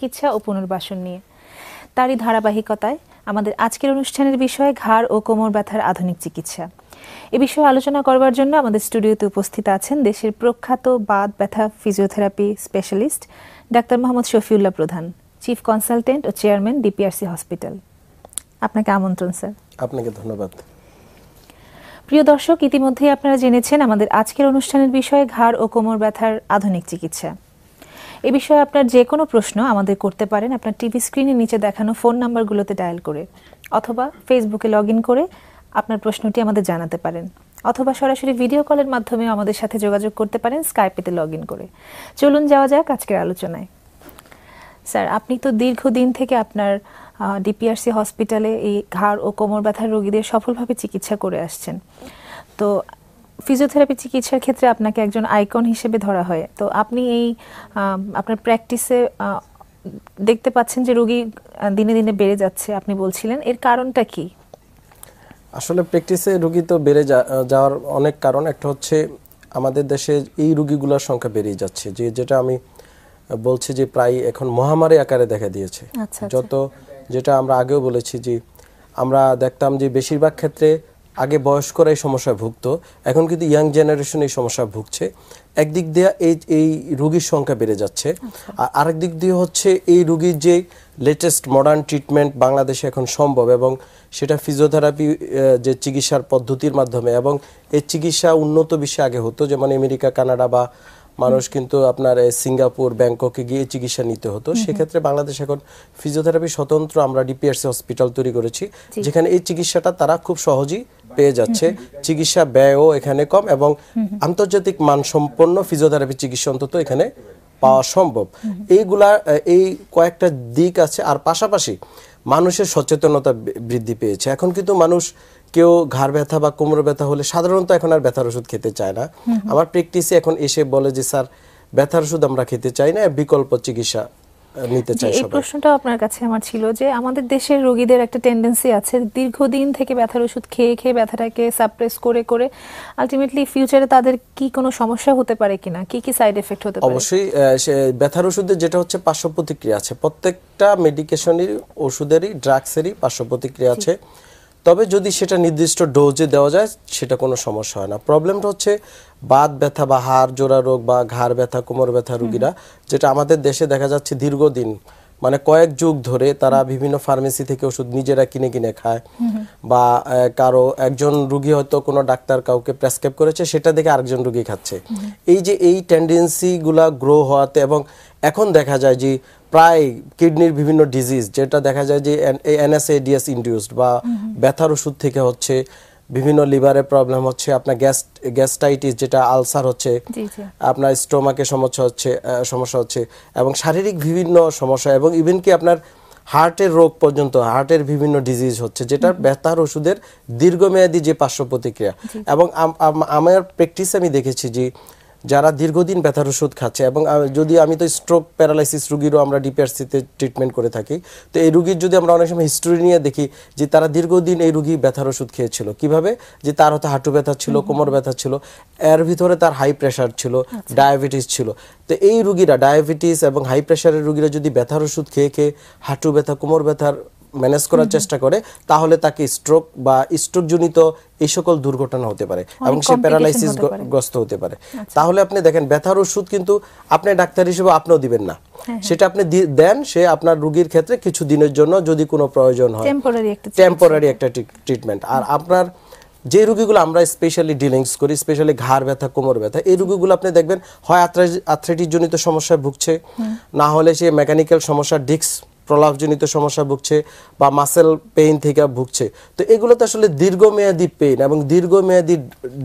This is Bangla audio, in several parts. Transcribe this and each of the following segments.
চিকিৎসা ও পুনর্বাসন নিয়ে। তারই ধারাবাহিকতায় আমাদের আজকের অনুষ্ঠানের বিষয় ঘাড় ও কোমর ব্যথার আধুনিক চিকিৎসা। এ বিষয়ে আলোচনা করবার জন্য আমাদের স্টুডিওতে উপস্থিত আছেন দেশের প্রখ্যাত বাদ ব্যথা physiotherapy specialist doctor Mohammad Shafiullah প্রধান চিফ কনসালটেন্ট ও চেয়ারম্যান ডিপিআরসি হসপিটাল। আপনাকে আমন্ত্রণ স্যার। আপনাকে ধন্যবাদ। প্রিয় দর্শক ইতিমধ্যেই আপনারা জেনেছেন আমাদের আজকের অনুষ্ঠানের বিষয়ে ঘাড় ও কোমর ব্যথার আধুনিক চিকিৎসা। এ বিষয়ে আপনার যে কোনো প্রশ্ন আমাদের করতে পারেন। আপনার টিভি স্ক্রিনের নিচে দেখানো ফোন নাম্বারগুলোতে ডায়াল করে অথবা ফেসবুকে লগ করে আপনার প্রশ্নটি আমাদের জানাতে পারেন। অথবা সরাসরি ভিডিও কলের মাধ্যমেও আমাদের সাথে যোগাযোগ করতে পারেন স্কাইপেতে লগ করে। চলুন যাওয়া যাক আজকের আলোচনায়। স্যার, আপনি তো দীর্ঘদিন থেকে আপনার ডিপিআরসি হসপিটালে এই ঘাড় ও কোমর ব্যথার রোগীদের সফলভাবে চিকিৎসা করে আসছেন। তো ফিজিওথেরাপি চিকিৎসার ক্ষেত্রে আপনাকে একজন আইকন হিসেবে ধরা হয়। তো আপনি এই আপনার প্র্যাকটিসে দেখতে পাচ্ছেন যে রোগী দিনে দিনে বেড়ে যাচ্ছে আপনি বলছিলেন। এর কারণটা কি? আসলে প্র্যাকটিসে রুগী তো বেড়ে যাওয়ার অনেক কারণ। একটা হচ্ছে আমাদের দেশে এই রুগীগুলোর সংখ্যা বেড়েই যাচ্ছে যে যেটা আমি বলছি যে প্রায় এখন মহামারী আকারে দেখা দিয়েছে। আচ্ছা, আচ্ছা। যত যেটা আমরা আগেও বলেছি যে আমরা দেখতাম যে বেশিরভাগ ক্ষেত্রে আগে বয়স্করা এই সমস্যায় ভুগতো এখন কিন্তু ইয়াং জেনারেশন এই সমস্যায় ভুগছে। একদিক দিয়ে এই এই রোগীর সংখ্যা বেড়ে যাচ্ছে আর আরেক দিক দিয়ে হচ্ছে এই রোগীর যে লেটেস্ট মডার্ন ট্রিটমেন্ট বাংলাদেশে এখন সম্ভব এবং সেটা ফিজিওথেরাপি যে চিকিৎসার পদ্ধতির মাধ্যমে এবং এই চিকিৎসা উন্নত বিশ্বে আগে হতো যেমন আমেরিকা কানাডা বা মানুষ কিন্তু আপনার সিঙ্গাপুর ব্যাংককে গিয়ে চিকিৎসা নিতে হতো। সেক্ষেত্রে বাংলাদেশ এখন ফিজিওথেরাপি স্বতন্ত্র আমরা ডিপিআরসি হসপিটাল তৈরি করেছি যেখানে এই চিকিৎসাটা তারা খুব সহজেই পেয়ে যাচ্ছে। চিকিৎসা ব্যয়ও এখানে কম এবং আন্তর্জাতিক মানসম্পন্ন ফিজিওথেরাপি চিকিৎসা অন্তত এখানে পাওয়া সম্ভব। এইগুলা এই কয়েকটা দিক আছে আর পাশাপাশি মানুষের সচেতনতা বৃদ্ধি পেয়েছে। এখন কিন্তু মানুষ কেউ ঘাড় ব্যথা বা কোমর ব্যথা হলে সাধারণত এখন আর ব্যথার ওষুধ খেতে চায় না। আমার প্র্যাকটিসে এখন এসে বলে যে স্যার ব্যথার ওষুধ আমরা খেতে চাই না বিকল্প চিকিৎসা নিতে চাই এই প্রশ্নটা প্রশ্নটাও আপনার কাছে আমার ছিল যে আমাদের দেশের রোগীদের একটা টেন্ডেন্সি আছে দীর্ঘদিন থেকে ব্যথার ওষুধ খেয়ে খেয়ে ব্যথাটাকে সাপ্রেস করে করে আলটিমেটলি ফিউচারে তাদের কি কোনো সমস্যা হতে পারে কিনা? কি কি সাইড এফেক্ট হতে পারে? অবশ্যই ব্যথার ওষুধের যেটা হচ্ছে পার্শ্ব প্রতিক্রিয়া আছে। প্রত্যেকটা মেডিকেশনের ওষুধেরই ড্রাগসেরই পার্শ্ব প্রতিক্রিয়া আছে। তবে যদি সেটা নির্দিষ্ট ডোজে দেওয়া যায় সেটা কোনো সমস্যা হয় না। প্রবলেমটা হচ্ছে বাত ব্যথা বা হাড় জোড়া রোগ বা ঘাড় ব্যথা কোমর ব্যথা রুগীরা যেটা আমাদের দেশে দেখা যাচ্ছে দীর্ঘদিন মানে কয়েক যুগ ধরে তারা বিভিন্ন ফার্মেসি থেকে ওষুধ নিজেরা কিনে কিনে খায় বা কারও একজন রুগী হয়তো কোনো ডাক্তার কাউকে প্রেসক্রাইব করেছে সেটা দেখে আরেকজন রুগী খাচ্ছে। এই যে এই টেন্ডেন্সি গুলা গ্রো হওয়াতে এবং এখন দেখা যায় যে প্রায় কিডনির বিভিন্ন ডিজিজ যেটা দেখা যায় যে এনএসএডিএস ইনডিউসড বা ব্যথার ওষুধ থেকে হচ্ছে বিভিন্ন লিভারের প্রবলেম হচ্ছে আপনার গ্যাস গ্যাস্টাইটিস যেটা আলসার হচ্ছে আপনার স্টোমাকে সমস্যা হচ্ছে সমস্যা হচ্ছে এবং শারীরিক বিভিন্ন সমস্যা এবং ইভেন কি আপনার হার্টের রোগ পর্যন্ত হার্টের বিভিন্ন ডিজিজ হচ্ছে যেটা ব্যথার ওষুধের দীর্ঘমেয়াদী যে পার্শ্ব প্রতিক্রিয়া এবং আম- আম- আমার প্র্যাকটিসে আমি দেখেছি যে যারা দীর্ঘদিন ব্যথার ওষুধ খাচ্ছে এবং যদি আমি তো স্ট্রোক প্যারালাইসিস রুগীরও আমরা ডিপিআরসিতে ট্রিটমেন্ট করে থাকি তো এই রুগীর যদি আমরা অনেক সময় হিস্টোরি নিয়ে দেখি যে তারা দীর্ঘদিন এই রুগী ব্যথার ওষুধ খেয়েছিল। কীভাবে? যে তার হয়তো হাঁটু ব্যথা ছিল কোমর ব্যথা ছিল এর ভিতরে তার হাই প্রেশার ছিল ডায়াবেটিস ছিল। তো এই রুগীরা ডায়াবেটিস এবং হাই প্রেশারের রুগীরা যদি ব্যথার ওষুধ খেয়ে খেয়ে হাঁটু ব্যথা কোমর ব্যথার ম্যানেজ করার চেষ্টা করে তাহলে তাকে স্ট্রোক বা স্ট্রোক জনিত এই সকল দুর্ঘটনা হতে পারে এবং সে প্যারালাইসিস গ্রস্ত হতে পারে। তাহলে আপনি দেখেন ব্যথার ওষুধ কিন্তু আপনি ডাক্তার হিসেবে আপনিও দিবেন না। সেটা আপনি দেন সে আপনার রোগীর ক্ষেত্রে কিছু দিনের জন্য যদি কোনো প্রয়োজন হয়। টেম্পোরারি একটা ট্রিটমেন্ট আর আপনার যে রুগীগুলো আমরা স্পেশালি ডিলিংস করি স্পেশালি ঘাড় ব্যথা কোমর ব্যথা এই রোগীগুলো আপনি দেখবেন হয় আথ্রাইটিস জনিত সমস্যায় ভুগছে। না হলে সে মেকানিক্যাল সমস্যা ডিস্ক প্রলাপজনিত সমস্যা ভুগছে বা মাসেল পেইন থেকে ভুগছে। তো এগুলো তো আসলে দীর্ঘমেয়াদী পেইন এবং দীর্ঘমেয়াদী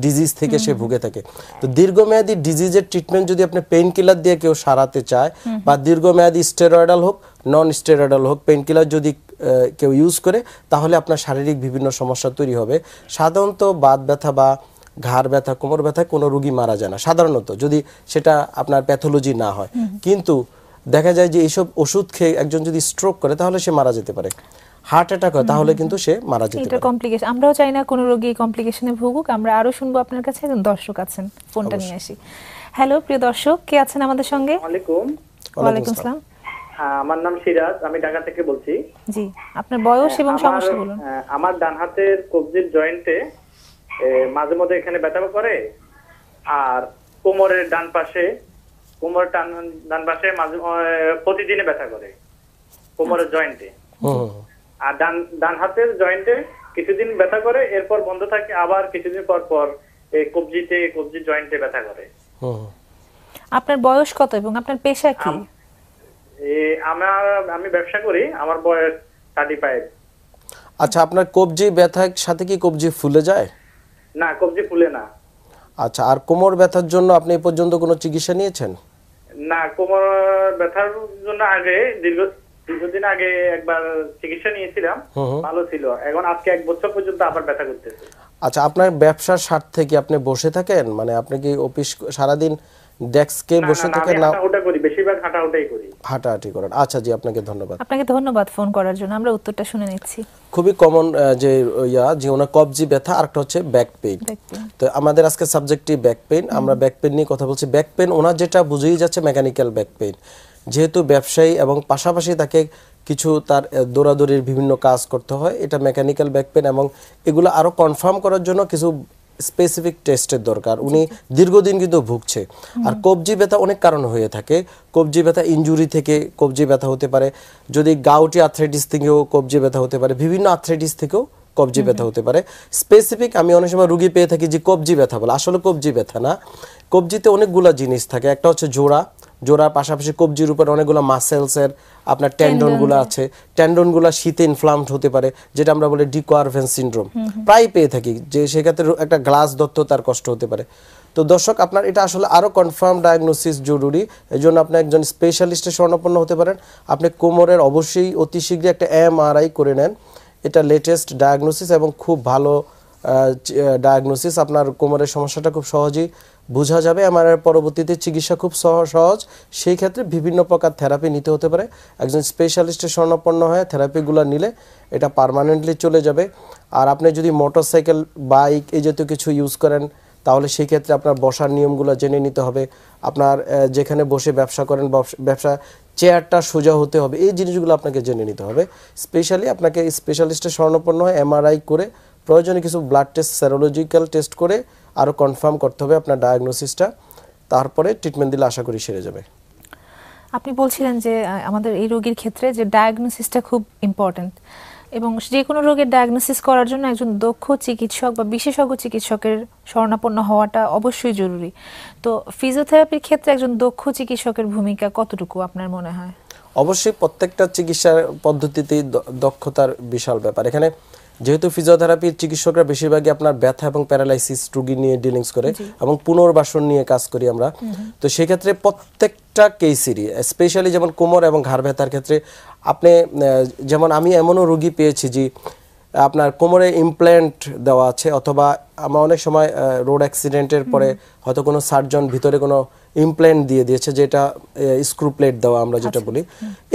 ডিজিজ থেকে সে ভুগে থাকে। তো দীর্ঘমেয়াদী ডিজিজের ট্রিটমেন্ট যদি আপনি পেইন কিলার দিয়ে কেউ সারাতে চায় বা দীর্ঘমেয়াদী স্টেরয়েডাল হোক নন স্টেরয়েডাল হোক পেইন কিলার যদি কেউ ইউজ করে তাহলে আপনার শারীরিক বিভিন্ন সমস্যা তৈরি হবে। সাধারণত বাত ব্যথা বা ঘাড় ব্যথা কোমর ব্যথায় কোনো রুগী মারা যায় না। সাধারণত যদি সেটা আপনার প্যাথোলজি না হয়। কিন্তু দেখা যায় যে এইসব ওষুধ খেয়ে একজন যদি স্ট্রোক করে তাহলে সে মারা যেতে পারে। হার্ট অ্যাটাক হয় তাহলে কিন্তু সে মারা যেতে এটা পারে। কমপ্লিকেশন আমরাও চাই না কোনো রোগী কমপ্লিকেশনে ভুগুক আমরা আরও শুনব আপনার কাছে একজন দর্শক আছেন ফোনটা নিয়ে আসি। হ্যালো প্রিয় দর্শক কে আছেন আমাদের সঙ্গে? আলাইকুম ওয়ালাইকুম আসসালাম। হ্যাঁ, আমার নাম সিরাজ আমি ঢাকা থেকে বলছি। জি আপনার বয়স এবং আমার সমস্যা বলুন। আমার ডান হাতের কবজির জয়েন্টে মাঝে মধ্যে এখানে ব্যথা করে আর কোমরের ডান পাশে কোমর টান ডান পাশে মাঝে প্রতিদিনে ব্যথা করে। কোমরের জয়েন্টে আর ডান ডান হাতের জয়েন্টে কিছুদিন ব্যথা করে এরপর বন্ধ থাকে আবার কিছুদিন পর পর এই কবজিতে কবজি জয়েন্টে ব্যথা করে। আপনার বয়স কত এবং আপনার পেশা কি? এ, আমার আমি ব্যবসা করি আমার বয়স থার্টি ফাইভ আচ্ছা আপনার কবজি ব্যথার সাথে কি কবজি ফুলে যায়? না কবজি ফুলে না। আচ্ছা আর কোমর ব্যথার জন্য আপনি এ পর্যন্ত কোনো চিকিৎসা নিয়েছেন? না কোমর ব্যথার জন্য আগে দীর্ঘ দীর্ঘদিন আগে একবার চিকিৎসা নিয়েছিলাম। ভালো ছিল। এখন আজকে এক বছর পর্যন্ত আবার ব্যথা করতেছে। আচ্ছা আপনার ব্যবসার স্বার্থে কি আপনি বসে থাকেন? মানে আপনি কি অফিস সারাদিন ডেস্কে বসে থাকেন আমি না? হাঁটাহুটা করি বেশিরভাগ হাঁটাহুটাই করি। হাঁটাহাঁটি করেন। আচ্ছা জি আপনাকে ধন্যবাদ। আপনাকে ধন্যবাদ ফোন করার জন্য আমরা উত্তরটা শুনে নিচ্ছি। খুবই কমন যে ইয়া যে ওনার কবজি ব্যথা আরেকটা হচ্ছে ব্যাক পেইন তো আমাদের আজকে সাবজেক্টটি ব্যাক পেইন আমরা ব্যাক পেইন নিয়ে কথা বলছি। ব্যাক পেইন ওনার যেটা বুঝেই যাচ্ছে মেকানিক্যাল ব্যাক পেইন যেহেতু ব্যবসায়ী এবং পাশাপাশি তাকে কিছু তার দৌড়াদৌড়ির বিভিন্ন কাজ করতে হয় এটা মেকানিক্যাল ব্যাক পেইন এবং এগুলো আরও কনফার্ম করার জন্য কিছু স্পেসিফিক টেস্টের দরকার। উনি দীর্ঘদিন কিন্তু ভুগছে। আর কবজি ব্যথা অনেক কারণ হয়ে থাকে। কবজি ব্যথা ইনজুরি থেকে কবজি ব্যথা হতে পারে। যদি গাউটি আর্থ্রাইটিস থেকেও কবজি ব্যথা হতে পারে বিভিন্ন আর্থ্রাইটিস থেকেও কবজি ব্যথা হতে পারে। স্পেসিফিক আমি অনেক সময় রুগী পেয়ে থাকি যে কবজি ব্যথা বলে। আসলে কবজি ব্যথা না। কবজিতে অনেকগুলা জিনিস থাকে। একটা হচ্ছে জোড়া জোড়ার পাশাপাশি কবজির উপর অনেকগুলো মাসেলসের আপনার টেন্ডনগুলো আছে। টেন্ডনগুলো শীতে ইনফ্লামড হতে পারে যেটা আমরা বলি ডিকোয়ারভেন সিনড্রোম প্রায় পেয়ে থাকি যে সেক্ষেত্রে একটা গ্লাস দত্ত তার কষ্ট হতে পারে। তো দর্শক আপনার এটা আসলে আরও কনফার্ম ডায়াগনোসিস জরুরি এই জন্য আপনি একজন স্পেশালিস্টের স্বর্ণপন্ন হতে পারেন। আপনি কোমরের অবশ্যই অতি শীঘ্রই একটা এমআরআই করে নেন। এটা লেটেস্ট ডায়াগনোসিস এবং খুব ভালো ডায়াগনোসিস আপনার কোমরের সমস্যাটা খুব সহজেই বোঝা যাবে আমার পরবর্তীতে চিকিৎসা খুব সহ- সহজ। সেই ক্ষেত্রে বিভিন্ন প্রকার থেরাপি নিতে হতে পারে। একজন স্পেশালিস্টের স্বর্ণপন্ন হয়ে থেরাপিগুলো নিলে এটা পার্মানেন্টলি চলে যাবে। আর আপনি যদি মোটরসাইকেল বাইক এই জাতীয় কিছু ইউজ করেন, তাহলে সেই ক্ষেত্রে আপনার বসার নিয়মগুলো জেনে নিতে হবে। আপনার যেখানে বসে ব্যবসা করেন ব্যবসা- ব্যবসা চেয়ারটা সোজা হতে হবে। এই জিনিসগুলো আপনাকে জেনে নিতে হবে। স্পেশালি আপনাকে স্পেশালিস্টের স্বর্ণপন্ন হয় এমআরআই করে প্রয়োজনে কিছু ব্লাড টেস্ট সেরোলজিক্যাল টেস্ট করে আরও কনফার্ম করতে হবে আপনার ডায়াগনোসিসটা তারপরে ট্রিটমেন্ট দিলে আশা করি সেরে যাবে। আপনি বলছিলেন যে আমাদের এই রোগীর ক্ষেত্রে যে ডায়াগনোসিসটা খুব ইম্পর্ট্যান্ট এবং যে কোনো রোগের ডায়াগনোসিস করার জন্য একজন দক্ষ চিকিৎসক বা বিশেষজ্ঞ চিকিৎসকের শরণাপন্ন হওয়াটা অবশ্যই জরুরি। তো ফিজিওথেরাপির ক্ষেত্রে একজন দক্ষ চিকিৎসকের ভূমিকা কতটুকু আপনার মনে হয়? অবশ্যই প্রত্যেকটা চিকিৎসার পদ্ধতিতেই দক্ষতার বিশাল ব্যাপার। এখানে যেহেতু ফিজিওথেরাপির চিকিৎসকরা বেশিরভাগই আপনার ব্যথা এবং প্যারালাইসিস রোগী নিয়ে ডিলিংস করে এবং পুনর্বাসন নিয়ে কাজ করি আমরা। তো সেক্ষেত্রে প্রত্যেকটা কেসেরই স্পেশালি যেমন কোমর এবং ঘাড় ব্যথার ক্ষেত্রে আপনি যেমন আমি এমনও রোগী পেয়েছি যে আপনার কোমরে ইমপ্ল্যান্ট দেওয়া আছে অথবা আমরা অনেক সময় রোড অ্যাক্সিডেন্টের পরে হয়তো কোনো সার্জন ভিতরে কোনো ইমপ্ল্যান্ট দিয়ে দিয়েছে যেটা স্ক্রু প্লেট দেওয়া আমরা যেটা বলি।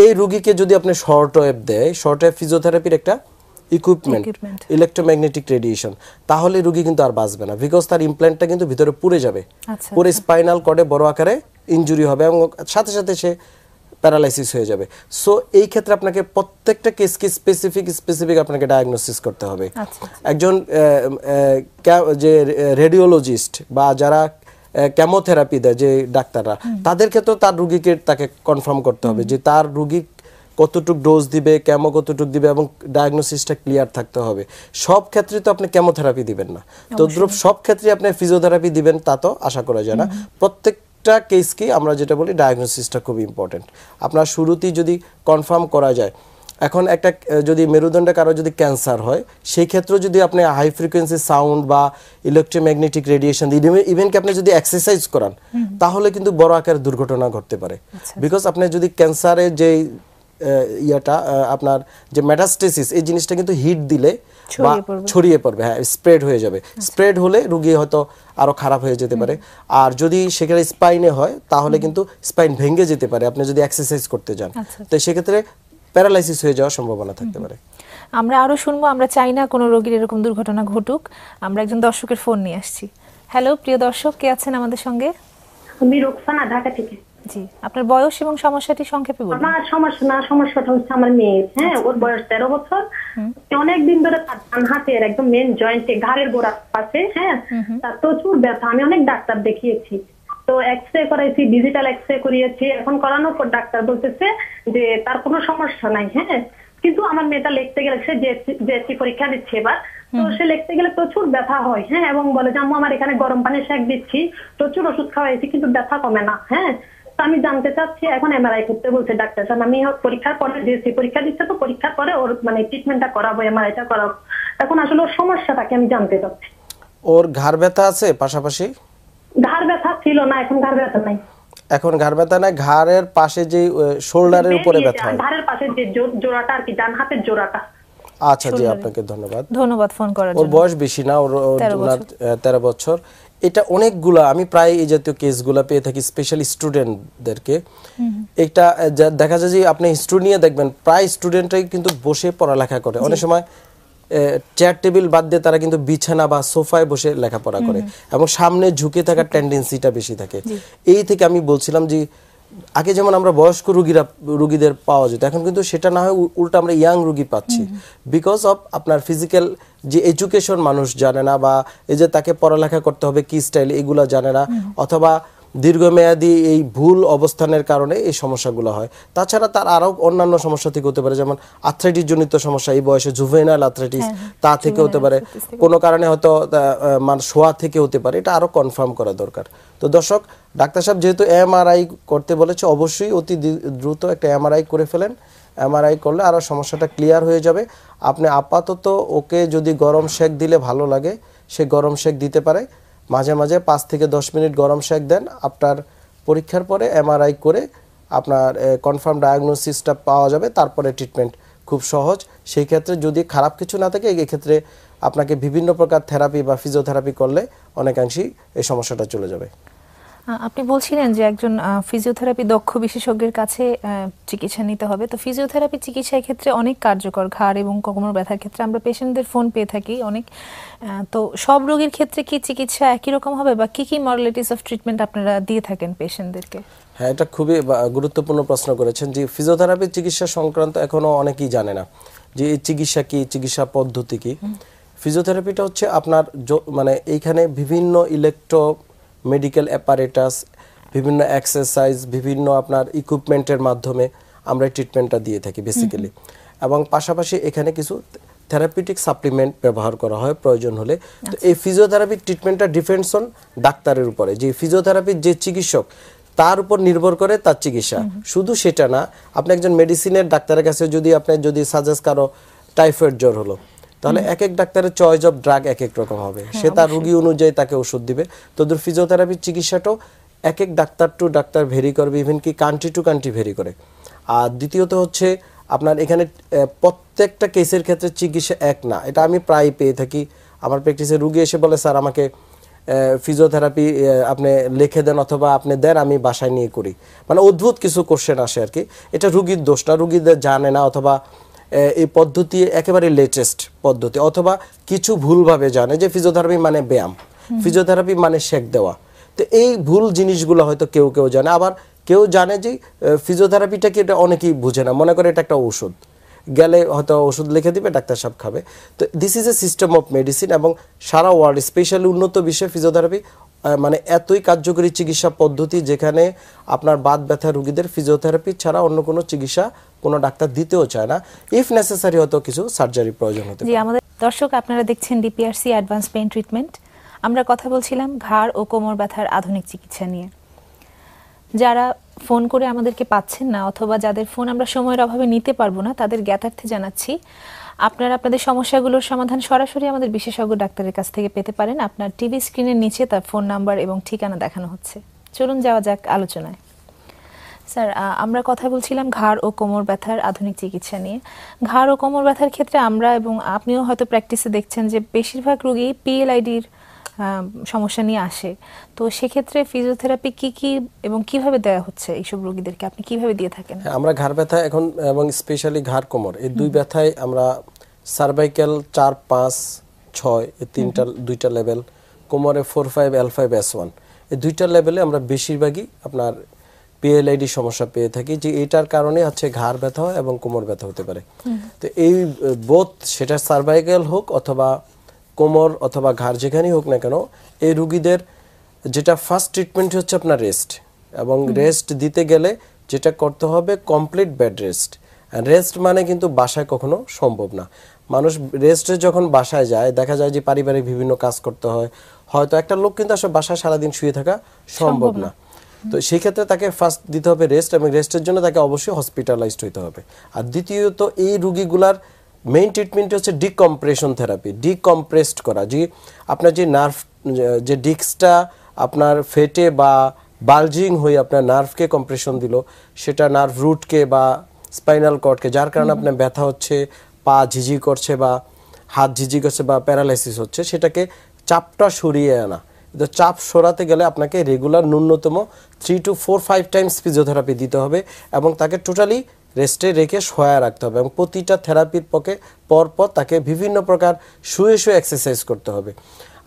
এই রুগীকে যদি আপনি শর্ট ওয়েভ দেয় শর্ট ওয়েব ফিজিওথেরাপির একটা ইকুইপমেন্ট. ইলেকট্রোম্যাগনেটিক রেডিয়েশন তাহলে রুগী কিন্তু আর বাঁচবে না বিকজ তার ইমপ্ল্যান্টটা কিন্তু ভিতরে পুড়ে যাবে। আচ্ছা, পুরো স্পাইনাল কর্ডে বড় আকারে ইনজুরি হবে এবং সাথে সাথে সে প্যারালাইসিস হয়ে যাবে। সো এই ক্ষেত্রে আপনাকে প্রত্যেকটা কেসকে স্পেসিফিক স্পেসিফিক আপনাকে ডায়াগনোসিস করতে হবে। আচ্ছা, একজন আহ, কা- যে রেডিওলজিস্ট বা যারা কেমোথেরাপি দেয় যে ডাক্তাররা তাদের ক্ষেত্রেও তার রুগীকে তাকে কনফার্ম করতে হবে যে তার রুগী কতটুক ডোজ দিবে কেমো কতটুক দিবে এবং ডায়াগনোসিসটা ক্লিয়ার থাকতে হবে। সব ক্ষেত্রে তো আপনি কেমোথেরাপি দিবেন না। তদ্রুপ সব ক্ষেত্রে আপনি ফিজিওথেরাপি দিবেন তা তো আশা করা যায় না। প্রত্যেকটা কেসকে আমরা যেটা বলি ডায়াগনোসিসটা খুব ইম্পর্টেন্ট আপনার শুরুতেই যদি কনফার্ম করা যায় এখন একটা যদি মেরুদণ্ডে কারও যদি ক্যান্সার হয় সেই ক্ষেত্রে যদি আপনি হাই ফ্রিকোয়েন্সি সাউন্ড বা ইলেকট্রোম্যাগনেটিক রেডিয়েশন ইভেন কি আপনি যদি এক্সারসাইজ করান তাহলে কিন্তু বড় আকারের দুর্ঘটনা ঘটতে পারে। বিকজ আপনি যদি ক্যান্সারের যে ইয়াটা আপনার যে মেটাস্টেসিস এই জিনিসটা কিন্তু হিট দিলে বা ছড়িয়ে পড়বে। হ্যাঁ স্প্রেড হয়ে যাবে। স্প্রেড হলে রুগী হয়তো আরও খারাপ হয়ে যেতে পারে। আর যদি সেখানে স্পাইনে হয় তাহলে কিন্তু স্পাইন ভেঙে যেতে পারে। আপনি যদি এক্সারসাইজ করতে যান। আচ্ছা। তো সেক্ষেত্রে প্যারালাইসিস হয়ে যাওয়ার সম্ভাবনা থাকতে পারে। আমরা আরও শুনব আমরা চাই না কোনো রোগীর এরকম দুর্ঘটনা ঘটুক। আমরা একজন দর্শকের ফোন নিয়ে আসছি। হ্যালো প্রিয় দর্শক কে আছেন আমাদের সঙ্গে? আমি রোকসানা ঢাকা থেকে। জি আপনার বয়স এবং সমস্যাটি সংক্ষেপে বলুন। আমার সমস্যা না সমস্যাটা হচ্ছে আমার মেয়ে। হ্যাঁ ওর বয়স তেরো বছর। অনেক দিন ধরে তার ডান হাতের একদম মেন জয়েন্টে ঘাড়ের গোড়া পাশে হ্যাঁ। তার প্রচুর ব্যথা আমি অনেক ডাক্তার দেখিয়েছি। তো এক্স রে করাইছি ডিজিটাল এক্স রে করিয়েছি এখন করানোর পর ডাক্তার বলতেছে যে তার কোনো সমস্যা নাই হ্যাঁ। কিন্তু আমার মেয়েটা লিখতে গেলে সে জিএসসি পরীক্ষা দিচ্ছে এবার। তো সে লিখতে গেলে প্রচুর ব্যথা হয় হ্যাঁ এবং বলে যে আম্মু আমার এখানে গরম পানি সেক দিচ্ছি প্রচুর ওষুধ খাওয়াইছি কিন্তু ব্যথা কমে না হ্যাঁ। আমি জানতে চাচ্ছি এখন এমআরআই করতে বলছে ডাক্তার সাহেব আমি পরীক্ষার পরে দিয়েছি। পরীক্ষা দিচ্ছে তো পরীক্ষার পরে ওর মানে ট্রিটমেন্টটা করাবো এমআরআইটা করাবো। এখন আসলে ওর সমস্যাটাকে আমি জানতে চাচ্ছি। ওর ঘাড় ব্যথা আছে পাশাপাশি? ঘাড় ব্যথা ছিল না এখন ঘাড় ব্যথা নাই। এখন ঘাড় ব্যথা নাই ঘাড়ের পাশে যে শোল্ডারের উপরে ব্যথা হয়। ঘাড়ের পাশে যে জোড়াটা আর কি ডান হাতের জোড়াটা। আচ্ছা জি আপনাকে ধন্যবাদ। ধন্যবাদ ফোন করার জন্য। ওর বয়স বেশি না ওর ওর তেরো ওনার, আহ, তেরো বছর। এটা অনেকগুলো আমি প্রায় এই জাতীয় কেসগুলো পেয়ে থাকি স্পেশালি স্টুডেন্টদেরকে এটা দেখা যায় যে আপনি হিস্ট্রি নিয়ে দেখবেন প্রায় স্টুডেন্টরাই কিন্তু বসে পড়ালেখা করে। অনেক সময় চেয়ার টেবিল বাদ দিয়ে তারা কিন্তু বিছানা বা সোফায় বসে লেখাপড়া করে এবং সামনে ঝুঁকে থাকার টেন্ডেন্সিটা বেশি থাকে। এই থেকে আমি বলছিলাম যে আগে যেমন আমরা বয়স্ক রুগীরা রুগীদের পাওয়া যেত এখন কিন্তু সেটা না হয় উল্টা আমরা ইয়াং রুগী পাচ্ছি। বিকজ অফ আপনার ফিজিক্যাল যে এডুকেশন মানুষ জানে না বা এই যে তাকে পড়ালেখা করতে হবে কি স্টাইল এগুলো জানে না অথবা দীর্ঘমেয়াদী এই ভুল অবস্থানের কারণে এই সমস্যাগুলো হয়। তাছাড়া তার আরও অন্যান্য সমস্যা থেকে হতে পারে যেমন আর্থ্রাইটিস জনিত সমস্যা এই বয়সে জুভেনাল আর্থ্রাইটিস তা থেকে হতে পারে। কোনো কারণে হয়তো মান শোয়া থেকে হতে পারে এটা আরও কনফার্ম করা দরকার। তো দর্শক ডাক্তার সাহেব যেহেতু এমআরআই করতে বলেছে অবশ্যই অতি দ্রুত একটা এমআরআই করে ফেলেন। এমআরআই করলে আরও সমস্যাটা ক্লিয়ার হয়ে যাবে। আপনি আপাতত ওকে যদি গরম শেক দিলে ভালো লাগে সে গরম শেক দিতে পারে। মাঝে মাঝে পাঁচ থেকে দশ মিনিট গরম শেক দেন। আপনার পরীক্ষার পরে এমআরআই করে আপনার কনফার্ম ডায়াগনোসিসটা পাওয়া যাবে, তারপরে ট্রিটমেন্ট খুব সহজ। সেই ক্ষেত্রে যদি খারাপ কিছু না থাকে এক্ষেত্রে আপনাকে বিভিন্ন প্রকার থেরাপি বা ফিজিওথেরাপি করলে অনেকাংশেই এই সমস্যাটা চলে যাবে। আপনি বলছিলেন যে একজন ফিজিওথেরাপি দক্ষ বিশেষজ্ঞের কাছে চিকিৎসা নিতে হবে। তো ফিজিওথেরাপি চিকিৎসার ক্ষেত্রে অনেক কার্যকর ঘাড় এবং কোমর ব্যথার ক্ষেত্রে আমরা পেশেন্টদের ফোন পেয়ে থাকি অনেক। তো সব রোগীর ক্ষেত্রে কি চিকিৎসা একই রকম হবে বা কি কি মডালিটিস অফ ট্রিটমেন্ট আপনারা দিয়ে থাকেন পেশেন্টদেরকে হ্যাঁ এটা খুবই গুরুত্বপূর্ণ প্রশ্ন করেছেন যে ফিজিওথেরাপি চিকিৎসা সংক্রান্ত এখনও অনেকেই জানে না যে এই চিকিৎসা কি চিকিৎসা পদ্ধতি কি। ফিজিওথেরাপিটা হচ্ছে আপনার মানে এইখানে বিভিন্ন ইলেকট্রো মেডিকেল অ্যাপারেটাস বিভিন্ন এক্সারসাইজ বিভিন্ন আপনার ইকুইপমেন্টের মাধ্যমে আমরা ট্রিটমেন্টটা দিয়ে থাকি বেসিক্যালি এবং পাশাপাশি এখানে কিছু থেরাপিউটিক সাপ্লিমেন্ট ব্যবহার করা হয় প্রয়োজন হলে। তো এই ফিজিওথেরাপির ট্রিটমেন্টটা ডিপেন্ডস অন ডাক্তারের উপরে। যে ফিজিওথেরাপির যে চিকিৎসক তার উপর নির্ভর করে তার চিকিৎসা। শুধু সেটা না আপনি একজন মেডিসিনের ডাক্তারের কাছে যদি আপনি যদি সাজেস্ট কারও টাইফয়েড জ্বর হলো তাহলে এক এক ডাক্তারের চয়েস অফ ড্রাগ এক এক রকম হবে। সে তার রুগী অনুযায়ী তাকে ওষুধ দিবে। তোদের ফিজিওথেরাপির চিকিৎসাটাও এক এক ডাক্তার টু ডাক্তার ভেরি করবে ইভেন কি কান্ট্রি টু কান্ট্রি ভেরি করে। আর দ্বিতীয়ত হচ্ছে আপনার এখানে প্রত্যেকটা কেসের ক্ষেত্রে চিকিৎসা এক না। এটা আমি প্রায় পেয়ে থাকি। আমার প্র্যাকটিসে রুগী এসে বলে স্যার আমাকে ফিজিওথেরাপি আপনি লিখে দেন অথবা আপনি দেন আমি বাসায় নিয়ে করি। মানে অদ্ভুত কিছু কোশ্চেন আসে আর কি। এটা রুগীর দোষ না। রুগীদের জানে না অথবা এই পদ্ধতি একেবারে লেটেস্ট পদ্ধতি অথবা কিছু ভুলভাবে জানে যে ফিজিওথেরাপি মানে ব্যায়াম ফিজিওথেরাপি মানে শেক দেওয়া। তো এই ভুল জিনিসগুলো হয়তো কেউ কেউ জানে আবার কেউ জানে যে ফিজিওথেরাপিটা কি এটা অনেকেই বুঝে না মনে করে এটা একটা ওষুধ গেলে হয়তো ওষুধ লিখে দিবে ডাক্তার সাহেব খাবে। তো this is a system of medicine এবং সারা ওয়ার্ল্ড স্পেশালি উন্নত বিশ্বে ফিজিওথেরাপি মানে এতই কার্যকরী চিকিৎসা পদ্ধতি যেখানে আপনার বাত ব্যথা রুগীদের ফিজিওথেরাপি ছাড়া অন্য কোনো চিকিৎসা কোনো ডাক্তার দিতেও চায় না। ইফ নেসেসারি হয়তো কিছু সার্জারি প্রয়োজন হতে জি আমাদের দর্শক আপনারা দেখছেন ডিপিআরসি অ্যাডভান্স পেইন ট্রিটমেন্ট আমরা কথা বলছিলাম ঘাড় ও কোমর ব্যথার আধুনিক চিকিৎসা নিয়ে। যারা ফোন করে আমাদেরকে পাচ্ছেন না অথবা যাদের ফোন আমরা সময়ের অভাবে নিতে পারব না তাদের জ্ঞাতার্থে জানাচ্ছি আপনারা আপনাদের সমস্যাগুলোর সমাধান সরাসরি আমাদের বিশেষজ্ঞ ডাক্তারের কাছ থেকে পেতে পারেন। আপনার টিভি স্ক্রিনের নিচে তার ফোন নাম্বার এবং ঠিকানা দেখানো হচ্ছে। চলুন যাওয়া যাক আলোচনায়। স্যার আমরা কথা বলছিলাম ঘাড় ও কোমর ব্যথার আধুনিক চিকিৎসা নিয়ে। ঘাড় ও কোমর ব্যথার ক্ষেত্রে আমরা এবং আপনিও হয়তো প্র্যাকটিসে দেখছেন যে বেশিরভাগ রোগী পিএলআইডির সমস্যা নিয়ে আসে। তো সেক্ষেত্রে ফিজিওথেরাপি কি কি এবং কীভাবে দেওয়া হচ্ছে এইসব রোগীদেরকে? আপনি কীভাবে দিয়ে থাকেন? হ্যাঁ, আমরা ঘাড় ব্যথা এখন এবং স্পেশালি ঘাড় কোমর এই দুই ব্যথায় আমরা সার্ভাইকাল চার পাঁচ ছয় এই তিনটা দুইটা লেভেল কোমরে four five L five S one এই দুইটা লেভেলে আমরা বেশিরভাগই আপনার পিএলআইডি সমস্যা পেয়ে থাকি যে এটার কারণে হচ্ছে ঘাড় ব্যথা হয় এবং কোমর ব্যথা হতে পারে। তো এই বোধ সেটা সার্ভাইকাল হোক অথবা কোমর অথবা ঘাড় যেখানেই হোক না কেন এই রুগীদের যেটা ফার্স্ট ট্রিটমেন্ট হচ্ছে আপনার রেস্ট এবং রেস্ট দিতে গেলে যেটা করতে হবে কমপ্লিট বেড রেস্ট রেস্ট মানে কিন্তু বাসায় কখনো সম্ভব না। মানুষ রেস্টে যখন বাসায় যায় দেখা যায় যে পারিবারিক বিভিন্ন কাজ করতে হয় হয়তো একটা লোক কিন্তু আসলে বাসায় সারাদিন শুয়ে থাকা সম্ভব না। তো সেই ক্ষেত্রে তাকে ফার্স্ট দিতে হবে রেস্ট এবং রেস্টের জন্য তাকে অবশ্যই হসপিটালাইজড হইতে হবে। আর দ্বিতীয়ত এই রুগীগুলার মেইন ট্রিটমেন্ট হচ্ছে ডিকম্প্রেশন থেরাপি ডিকম্প্রেসড করা। যে আপনার যে নার্ভ যে ডিস্কটা আপনার ফেটে বা বালজিং হয়ে আপনার নার্ভকে কম্প্রেশন দিল সেটা নার্ভ রুটকে বা স্পাইনাল কর্ডকে যার কারণে আপনার ব্যথা হচ্ছে পা ঝিঝি করছে বা হাত ঝিঝি করছে বা প্যারালাইসিস হচ্ছে সেটাকে চাপটা সরিয়ে আনা। তো চাপ সরাতে গেলে আপনাকে রেগুলার ন্যূনতম three two four five times physiotherapy দিতে হবে এবং তাকে টোটালি রেস্টে রেখে সহায় রাখতে হবে এবং প্রতিটা থেরাপির পকে পর পর তাকে বিভিন্ন প্রকার শুয়ে শুয়ে এক্সারসাইজ করতে হবে।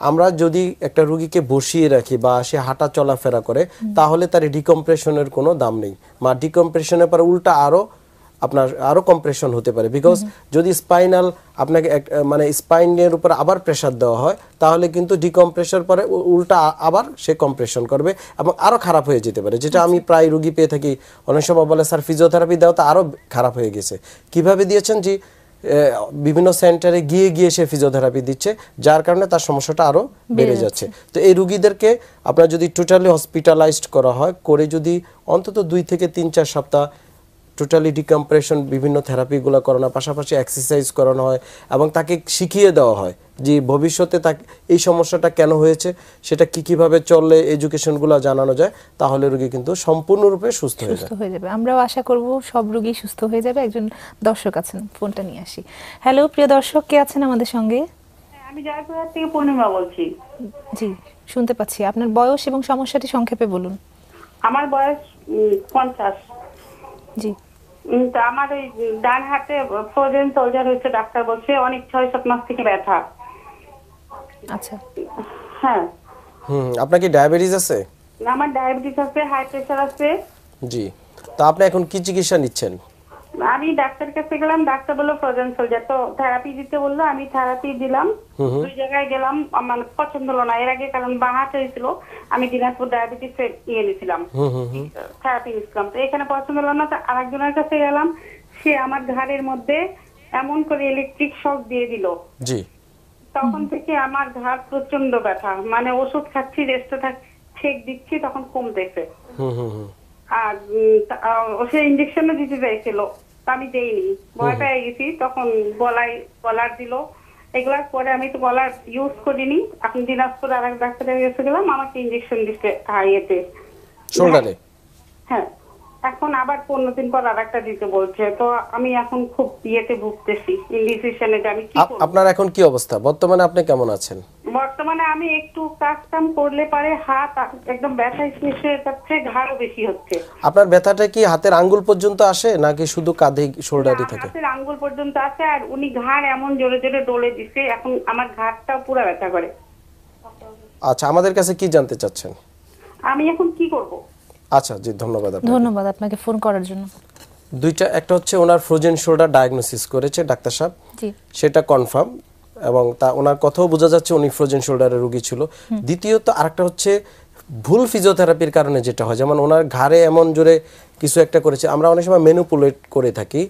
আমরা যদি একটা রুগীকে বসিয়ে রাখি বা সে হাঁটা চলাফেরা করে, তাহলে তার ডিকম্প্রেশনের কোনো দাম নেই। মা ডিকম্প্রেশনের পর উল্টা আরও আপনার আরও কম্প্রেশন হতে পারে। বিকজ যদি স্পাইনাল আপনাকে মানে স্পাইনের উপর আবার প্রেসার দেওয়া হয় তাহলে কিন্তু ডিকম্প্রেশন পরে উল্টা আবার সে কম্প্রেশন করবে এবং আরও খারাপ হয়ে যেতে পারে। যেটা আমি প্রায় রুগী পেয়ে থাকি। অনেক সময় বলে স্যার ফিজিওথেরাপি দেওয়া তো আরও খারাপ হয়ে গেছে। কীভাবে দিয়েছেন? যে বিভিন্ন সেন্টারে গিয়ে গিয়ে সে ফিজিওথেরাপি দিচ্ছে যার কারণে তার সমস্যাটা আরও বেড়ে যাচ্ছে। তো এই রুগীদেরকে আপনার যদি টোটালি হসপিটালাইজড করা হয় করে যদি অন্তত দুই থেকে তিন চার সপ্তাহ টোটালি ডিকম্প্রেশন বিভিন্ন থেরাপিগুলো করানো পাশাপাশি এক্সারসাইজ করানো হয় এবং তাকে শিখিয়ে দেওয়া হয় যে ভবিষ্যতে তাকে এই সমস্যাটা কেন হয়েছে সেটা কি কীভাবে চললে এডুকেশনগুলো জানানো যায় তাহলে রোগী কিন্তু সম্পূর্ণরূপে সুস্থ হয়ে সুস্থ হয়ে যাবে। আমরাও আশা করব সব রোগী সুস্থ হয়ে যাবে। একজন দর্শক আছেন ফোনটা নিয়ে আসি। হ্যালো প্রিয় দর্শক কে আছেন আমাদের সঙ্গে? আমি জয়পুরহাট থেকে পূর্ণিমা বলছি। জি শুনতে পাচ্ছি। আপনার বয়স এবং সমস্যাটি সংক্ষেপে বলুন। আমার বয়স পঞ্চাশ। জি। তো আমার ওই ডান হাতে ফ্রোজেন সোলজার হয়েছে ডাক্তার বলছে অনেক ছয় সাত মাস থেকে ব্যথা। আচ্ছা। হ্যাঁ। হুম আপনার কি ডায়াবেটিস আছে? আমার ডায়াবেটিস আছে হাই প্রেসার আছে। জি। তা আপনি এখন কি চিকিৎসা নিচ্ছেন? আমি ডাক্তার কাছে গেলাম ডাক্তার বলল ফ্রোজেন সোলজার। তো থেরাপি দিতে বলল আমি থেরাপি দিলাম। দুই জায়গায় গেলাম আমার পছন্দ হলো না। এর আগে কারণ বাঁ হয়েছিল আমি দিনাজপুর ডায়াবেটিস ইয়ে নিয়েছিলাম থেরাপি নিচ্ছিলাম তো এখানে পছন্দ হলো না তো আরেকজনের কাছে গেলাম। সে আমার ঘাড়ের মধ্যে এমন করে ইলেকট্রিক শক দিয়ে দিল। জি। তখন থেকে আমার ঘাড় প্রচণ্ড ব্যথা। মানে ওষুধ খাচ্ছি রেস্টে থাক ছেক দিচ্ছি তখন কমতেছে। আর সে ইঞ্জেকশনও দিতে চাইছিল। আমি দেইনি। ভয় পেয়ে গেছি তখন গলায় গলার দিল। এগুলার পরে আমি তো গলার ইউজ করিনি। এখন দিনাজপুর আর এক ডাক্তারের কাছে গেলাম আমাকে ইঞ্জেকশন ইয়েতে শোল্ডারে হ্যাঁ। এখন আবার পনেরো দিন পর আর একটা দিতে বলছে। তো আমি এখন খুব ইয়েতে ভুগতেছি ইনডিসিশনে আমি কি আপনার এখন কি অবস্থা? বর্তমানে আপনি কেমন আছেন? বর্তমানে আমি একটু কাজ কাম করলে পারে হাত একদম ব্যথায় শেষ হয়ে যাচ্ছে ঘাড়ও বেশি হচ্ছে। আপনার ব্যথাটা কি হাতের আঙ্গুল পর্যন্ত আসে নাকি শুধু কাঁধে শোল্ডারই থাকে? হাতের আঙ্গুল পর্যন্ত আসে আর উনি ঘাড় এমন জোরে জোরে ডলে দিছে এখন আমার ঘাড়টাও পুরো ব্যথা করে। আচ্ছা আমাদের কাছে কি জানতে চাচ্ছেন? আমি এখন কি করব? আচ্ছা জি ধন্যবাদ আপনাকে। ধন্যবাদ আপনাকে ফোন করার জন্য। দুইটা একটা হচ্ছে ওনার ফ্রোজেন শোল্ডার ডায়াগনোসিস করেছে ডাক্তার সাহেব। জি। সেটা কনফার্ম এবং তা ওনার কথাও বোঝা যাচ্ছে উনি ফ্রোজেন শোল্ডারের রোগী ছিল। দ্বিতীয়ত আরেকটা হচ্ছে ভুল ফিজিওথেরাপির কারণে যেটা হয় যেমন ওনার ঘাড়ে এমন জোরে কিছু একটা করেছে আমরা অনেক সময় মেনুপুলেট করে থাকি।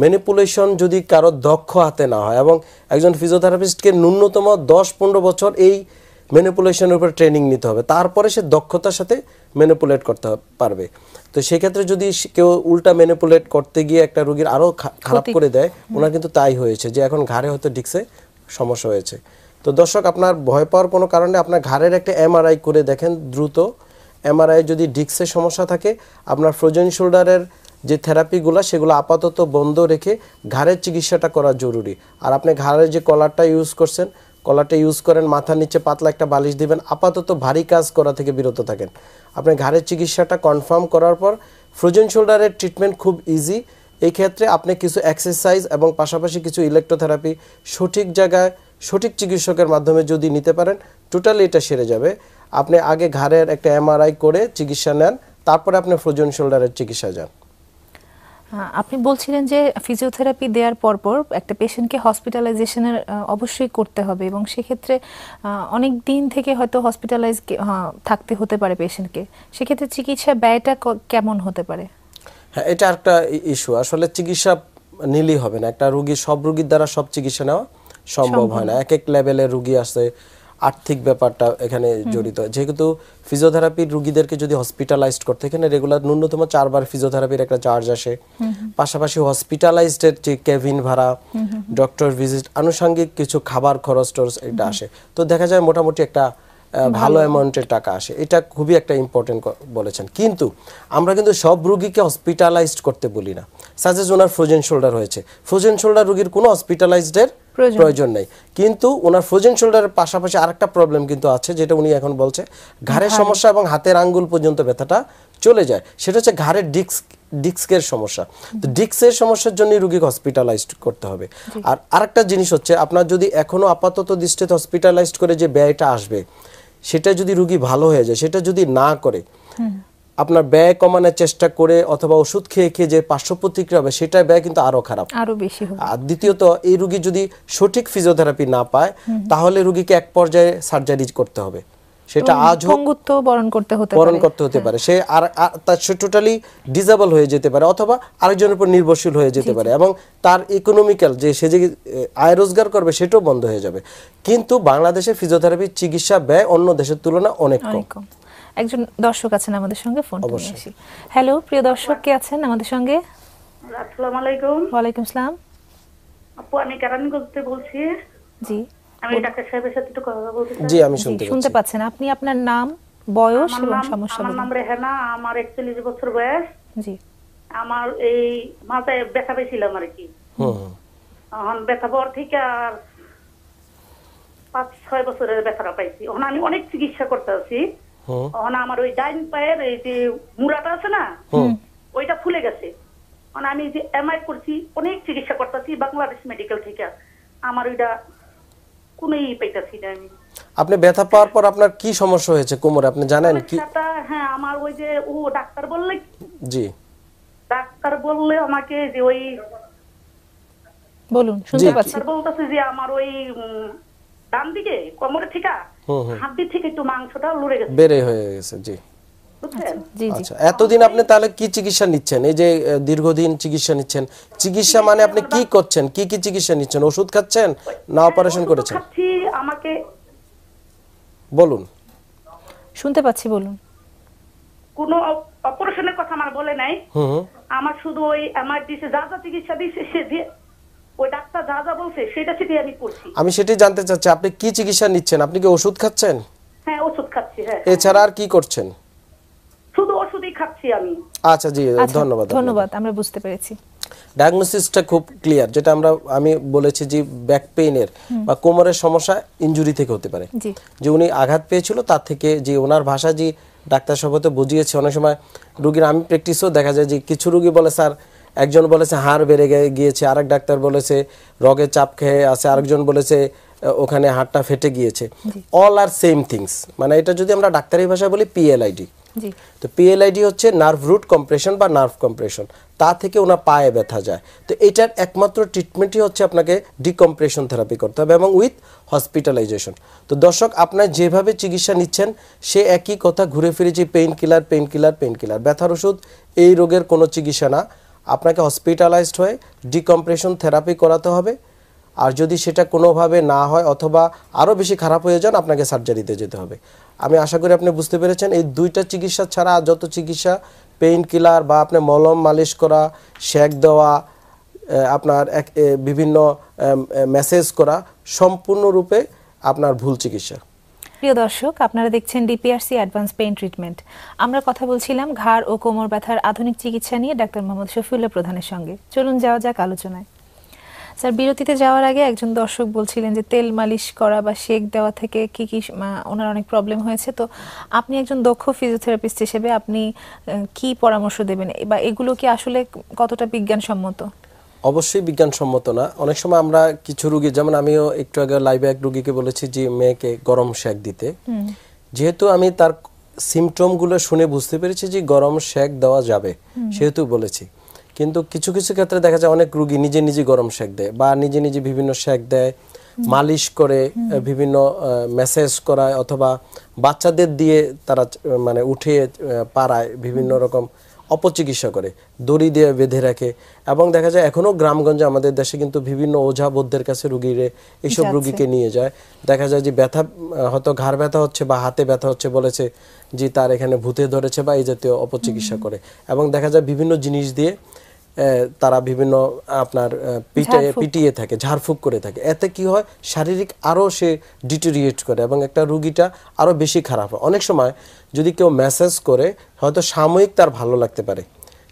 ম্যানিপুলেশন যদি কারও দক্ষ হাতে না হয় এবং একজন ফিজিওথেরাপিস্টকে ন্যূনতম দশ পনেরো বছর এই ম্যানিপুলেশনের উপর ট্রেনিং নিতে হবে তারপরে সে দক্ষতার সাথে ম্যানিপুলেট করতে পারবে। তো সেক্ষেত্রে যদি কেউ উল্টা ম্যানিপুলেট করতে গিয়ে একটা রুগীর আরও খা- খারাপ করে দেয় ওনার কিন্তু তাই হয়েছে যে এখন ঘাড়ে হয়তো ডিক্সে সমস্যা হয়েছে। তো দর্শক, আপনার ভয় পাওয়ার কোনো কারণে আপনার ঘাড়ের একটা এমআরআই করে দেখেন দ্রুত। এমআরআই যদি ডিক্সের সমস্যা থাকে, আপনার ফ্রোজেন শোল্ডারের যে থেরাপিগুলো, সেগুলো আপাতত বন্ধ রেখে ঘাড়ের চিকিৎসাটা করা জরুরি। আর আপনি ঘাড়ের যে কলারটা ইউজ করছেন, কলারটা ইউজ করেন, মাথার নিচে পাতলা একটা বালিশ দিবেন, আপাতত ভারী কাজ করা থেকে বিরত থাকেন। আপনি ঘাড়ের চিকিৎসাটা কনফার্ম করার পর, ফ্রোজেন শোল্ডারের ট্রিটমেন্ট খুব ইজি এই ক্ষেত্রে আপনি কিছু এক্সারসাইজ এবং পাশাপাশি কিছু ইলেকট্রোথেরাপি সঠিক জায়গায় সঠিক চিকিৎসকের মাধ্যমে যদি নিতে পারেন টোটালি এটা সেরে যাবে। আপনি আগে ঘাড়ের একটা এমআরআই করে চিকিৎসা নেন, তারপরে আপনি ফ্রোজেন শোল্ডারের চিকিৎসা যান। আপনি বলছিলেন যে ফিজিওথেরাপি দেওয়ার পরপর একটা পেশেন্টকে হসপিটালাইজেশনের অবশ্যই করতে হবে এবং সেক্ষেত্রে অনেক দিন থেকে হয়তো হসপিটালাইজ থাকতে হতে পারে পেশেন্টকে সেক্ষেত্রে চিকিৎসা ব্যয়টা কেমন হতে পারে? হ্যাঁ এটা একটা ইস্যু আসলে চিকিৎসা নিলেই হবে না। একটা রুগী সব রুগীর দ্বারা সব চিকিৎসা নেওয়া সম্ভব হয় না। এক এক লেভেলের রুগী আছে আর্থিক ব্যাপারটা এখানে জড়িত। যেহেতু ফিজিওথেরাপির রুগীদেরকে যদি হসপিটালাইজড করতে এখানে রেগুলার ন্যূনতম চারবার ফিজিওথেরাপির একটা চার্জ আসে। পাশাপাশি হসপিটালাইজডের যে কেভিন ভাড়া ডক্টর ভিজিট আনুষঙ্গিক কিছু খাবার খরচ টরচ এটা আসে। তো দেখা যায় মোটামুটি একটা ভালো। অ্যামাউন্টের টাকা আসে। এটা খুবই একটা ইম্পর্টেন্ট বলেছেন। কিন্তু আমরা কিন্তু সব রুগীকে হসপিটালাইজড করতে বলি না। সাজেস ওনার ফ্রোজেন শোল্ডার হয়েছে। ফ্রোজেন শোল্ডার রুগীর কোনো হসপিটালাইজডের প্রয়োজন। নেই। কিন্তু ওনার ফ্রোজেন শোল্ডারের পাশাপাশি আরেকটা প্রবলেম কিন্তু আছে যেটা উনি এখন বলছে ঘাড়ের সমস্যা এবং হাতের আঙ্গুল পর্যন্ত ব্যথাটা চলে যায়। সেটা হচ্ছে ঘাড়ের ডিস্ক ডিস্কের সমস্যা। তো ডিস্কের সমস্যার জন্য রুগীকে হসপিটালাইজড করতে হবে। আর আরেকটা জিনিস হচ্ছে আপনার যদি এখনও আপাতত দৃষ্টিতে হসপিটালাইজড করে যে ব্যয়টা আসবে সেটা যদি রুগী ভালো হয়ে যায় সেটা যদি না করে আপনার ব্যয় কমানোর চেষ্টা করে অথবা ওষুধ খেয়ে খেয়ে যে পার্শ্ব প্রতিক্রিয়া হবে সেটা ব্যয় কিন্তু আরও খারাপ। আরও বেশি হবে। আর দ্বিতীয়ত এই রুগী যদি সঠিক ফিজিওথেরাপি না পায় তাহলে রুগীকে এক পর্যায়ে সার্জারি করতে হবে। সেটা আজ হোক পঙ্গুত্ব বরণ করতে হতে বরণ পারে। করতে হতে পারে। সে আর তার সে টোটালি ডিজেবল হয়ে যেতে পারে অথবা আরেকজনের উপর নির্ভরশীল হয়ে যেতে পারে এবং তার ইকোনমিক্যাল যে সে যে আয় রোজগার করবে সেটাও বন্ধ হয়ে যাবে। কিন্তু বাংলাদেশে ফিজিওথেরাপি চিকিৎসা ব্যয় অন্য দেশের তুলনায় অনেক কম। অনেক কম। একজন দর্শক আছেন আমাদের সঙ্গে ফোন হ্যালো প্রিয় দর্শক কে আছেন আমাদের সঙ্গে? আসসালামু আলাইকুম। ওয়ালাইকুম সালাম আপু আমি কেরানীগঞ্জ থেকে বলছি। জি। আমি ডাক্তার সাহেবের সাথে একটু কথা বলতে জি আমি শুনতে শুনতে পাচ্ছেন। আপনি আপনার নাম বয়স এবং সমস্যা আমার নাম রেহানা আমার একচল্লিশ বছর বয়স। জি। আমার এই মাথায় ব্যথা পেয়েছিলাম আর কি। হুম। এখন ব্যথা পর থেকে আর পাঁচ ছয় বছরের ব্যথাটা পাইছি। এখন আমি অনেক চিকিৎসা করতে আছি। হুম। এখন আমার ওই ডাইন পায়ের এই যে মুড়াটা আছে না ওইটা ফুলে গেছে। মানে আমি যে এমআই করছি অনেক চিকিৎসা করতেছি বাংলাদেশ মেডিকেল থেকে। আমার ওইটা কোনো ই না আমি আপনি ব্যথা পাওয়ার পর আপনার কি সমস্যা হয়েছে কোমরে? আপনি জানেন কি হ্যাঁ আমার ওই যে ও ডাক্তার বললে জি। ডাক্তার বললে আমাকে যে ওই বলুন শুনতে পাচ্ছি। ডাক্তার বলতেছে যে আমার ওই ডান দিকে কোমরে হুম। হাড্ডি থেকে একটু মাংসটা লড়ে গেছে। বেড়ে হয়ে গেছে জি। আচ্ছা এতদিন আপনি তাহলে কি চিকিৎসা নিচ্ছেন? এই যে দীর্ঘদিন চিকিৎসা নিচ্ছেন চিকিৎসা মানে আপনি কি করছেন? কি কি চিকিৎসা নিচ্ছেন? ওষুধ খাচ্ছেন না অপারেশন করেছেন? আমাকে বলুন। শুনতে পাচ্ছি বলুন। কোনো অপারেশনের কথা আমার বলে নাই। আমার শুধু ওই আমার দিছে যা যা চিকিৎসা দিছে সে দিয়ে ওই ডাক্তার যা যা বলছে সেটা সেটাই আমি করছি। আমি সেটাই জানতে চাচ্ছি আপনি কি চিকিৎসা নিচ্ছেন? আপনি কি ওষুধ খাচ্ছেন? হ্যাঁ ওষুধ খাচ্ছি হ্যাঁ। এছাড়া আর কি করছেন? শুধু ওষুধই খাচ্ছি আমি। আচ্ছা জি আচ্ছা ধন্যবাদ ধন্যবাদ আমরা বুঝতে পেরেছি। ডায়াগনোসিসটা খুব ক্লিয়ার যেটা আমরা আমি বলেছি যে ব্যাক পেইনের বা কোমরের সমস্যা ইনজুরি থেকে হতে পারে। জি। যে উনি আঘাত পেয়েছিল তার থেকে যে ওনার ভাষা যে ডাক্তার সভাতে বুঝিয়েছে অনেক সময় রুগীর আমি প্র্যাকটিসও দেখা যায় যে কিছু রুগী বলে স্যার একজন বলেছে হাড় বেড়ে গে- গিয়েছে আরেক ডাক্তার বলেছে রগে চাপ খেয়ে আছে আরেকজন বলেছে ওখানে হাড়টা ফেটে গিয়েছে। অল আর সেম থিংস মানে এটা যদি আমরা ডাক্তারি ভাষায় বলি পিএলআইডি তো পিএলআইডি হচ্ছে নার্ভ রুট কম্প্রেশন বা নার্ভ কম্প্রেশন তা থেকে ওনার পায়ে ব্যথা যায়। তো এটার একমাত্র ট্রিটমেন্টই হচ্ছে আপনাকে ডিকম্প্রেশন থেরাপি করতে হবে এবং উইথ হসপিটালাইজেশন তো দর্শক, আপনার যেভাবে চিকিৎসা নিচ্ছেন, সে একই কথা ঘুরে ফিরে যে painkiller painkiller painkiller ব্যথার ওষুধ, এই রোগের কোনো চিকিৎসা না। আপনাকে হসপিটালাইজড হয়ে ডিকম্প্রেশন থেরাপি করাতে হবে। আর যদি সেটা কোনোভাবে না হয় অথবা আরও বেশি খারাপ হয়ে যান, আপনাকে সার্জারিতে যেতে হবে। আমি আশা করি আপনি বুঝতে পেরেছেন, এই দুইটা চিকিৎসা ছাড়া যত চিকিৎসা পেইন কিলার বা আপনি মলম মালিশ করা শেক দেওয়া আপনার এক বিভিন্ন মেসেজ করা, সম্পূর্ণরূপে আপনার ভুল চিকিৎসা। প্রিয় দর্শক, আপনারা দেখছেন ডিপিআরসি অ্যাডভান্স পেইন ট্রিটমেন্ট আমরা কথা বলছিলাম ঘাড় ও কোমর ব্যথার আধুনিক চিকিৎসা নিয়ে ডাক্তার মোহাম্মদ শফিউল্লাহ প্রধানের সঙ্গে। চলুন যাওয়া যাক আলোচনায়। স্যার বিরতিতে যাওয়ার আগে একজন দর্শক বলছিলেন যে তেল মালিশ করা বা শেক দেওয়া থেকে কি কি ওনার অনেক প্রবলেম হয়েছে। তো আপনি একজন দক্ষ ফিজিওথেরাপিস্ট হিসেবে আপনি কি পরামর্শ দেবেন? বা এগুলো কি আসলে কতটা বিজ্ঞানসম্মত? অবশ্যই বিজ্ঞানসম্মত না। অনেক সময় আমরা কিছু রুগী যেমন আমিও একটু আগে লাইভে এক রুগীকে বলেছি যে মেয়েকে গরম শেক দিতে। যেহেতু আমি তার সিমটমগুলো শুনে বুঝতে পেরেছি যে গরম শেক দেওয়া যাবে সেহেতু বলেছি। কিন্তু কিছু কিছু ক্ষেত্রে দেখা যায় অনেক রুগী নিজে নিজে গরম শেক দেয় বা নিজে নিজে বিভিন্ন শেক দেয় মালিশ করে বিভিন্ন মেসেজ করায় অথবা বাচ্চাদের দিয়ে তারা মানে উঠে পাড়ায় বিভিন্ন রকম অপচিকিৎসা করে দড়ি দিয়ে বেঁধে রাখে এবং দেখা যায় এখনও গ্রামগঞ্জে আমাদের দেশে কিন্তু বিভিন্ন ওঝা বৌদ্ধের কাছে রুগীরে এইসব রুগীকে নিয়ে যায়। দেখা যায় যে ব্যথা হয়তো ঘাড় ব্যথা হচ্ছে বা হাতে ব্যথা হচ্ছে বলেছে যে তার এখানে ভূতে ধরেছে বা এই জাতীয় অপচিকিৎসা করে এবং দেখা যায় বিভিন্ন জিনিস দিয়ে তারা বিভিন্ন আপনার আহ, পিটে পিটিয়ে থাকে ঝাড়ফুঁক করে থাকে। এতে কি হয়? শারীরিক আরও সে ডিটেরিয়েট করে এবং একটা রুগীটা আরও বেশি খারাপ হয়। অনেক সময় যদি কেউ মেসেজ করে হয়তো সাময়িক তার ভালো লাগতে পারে।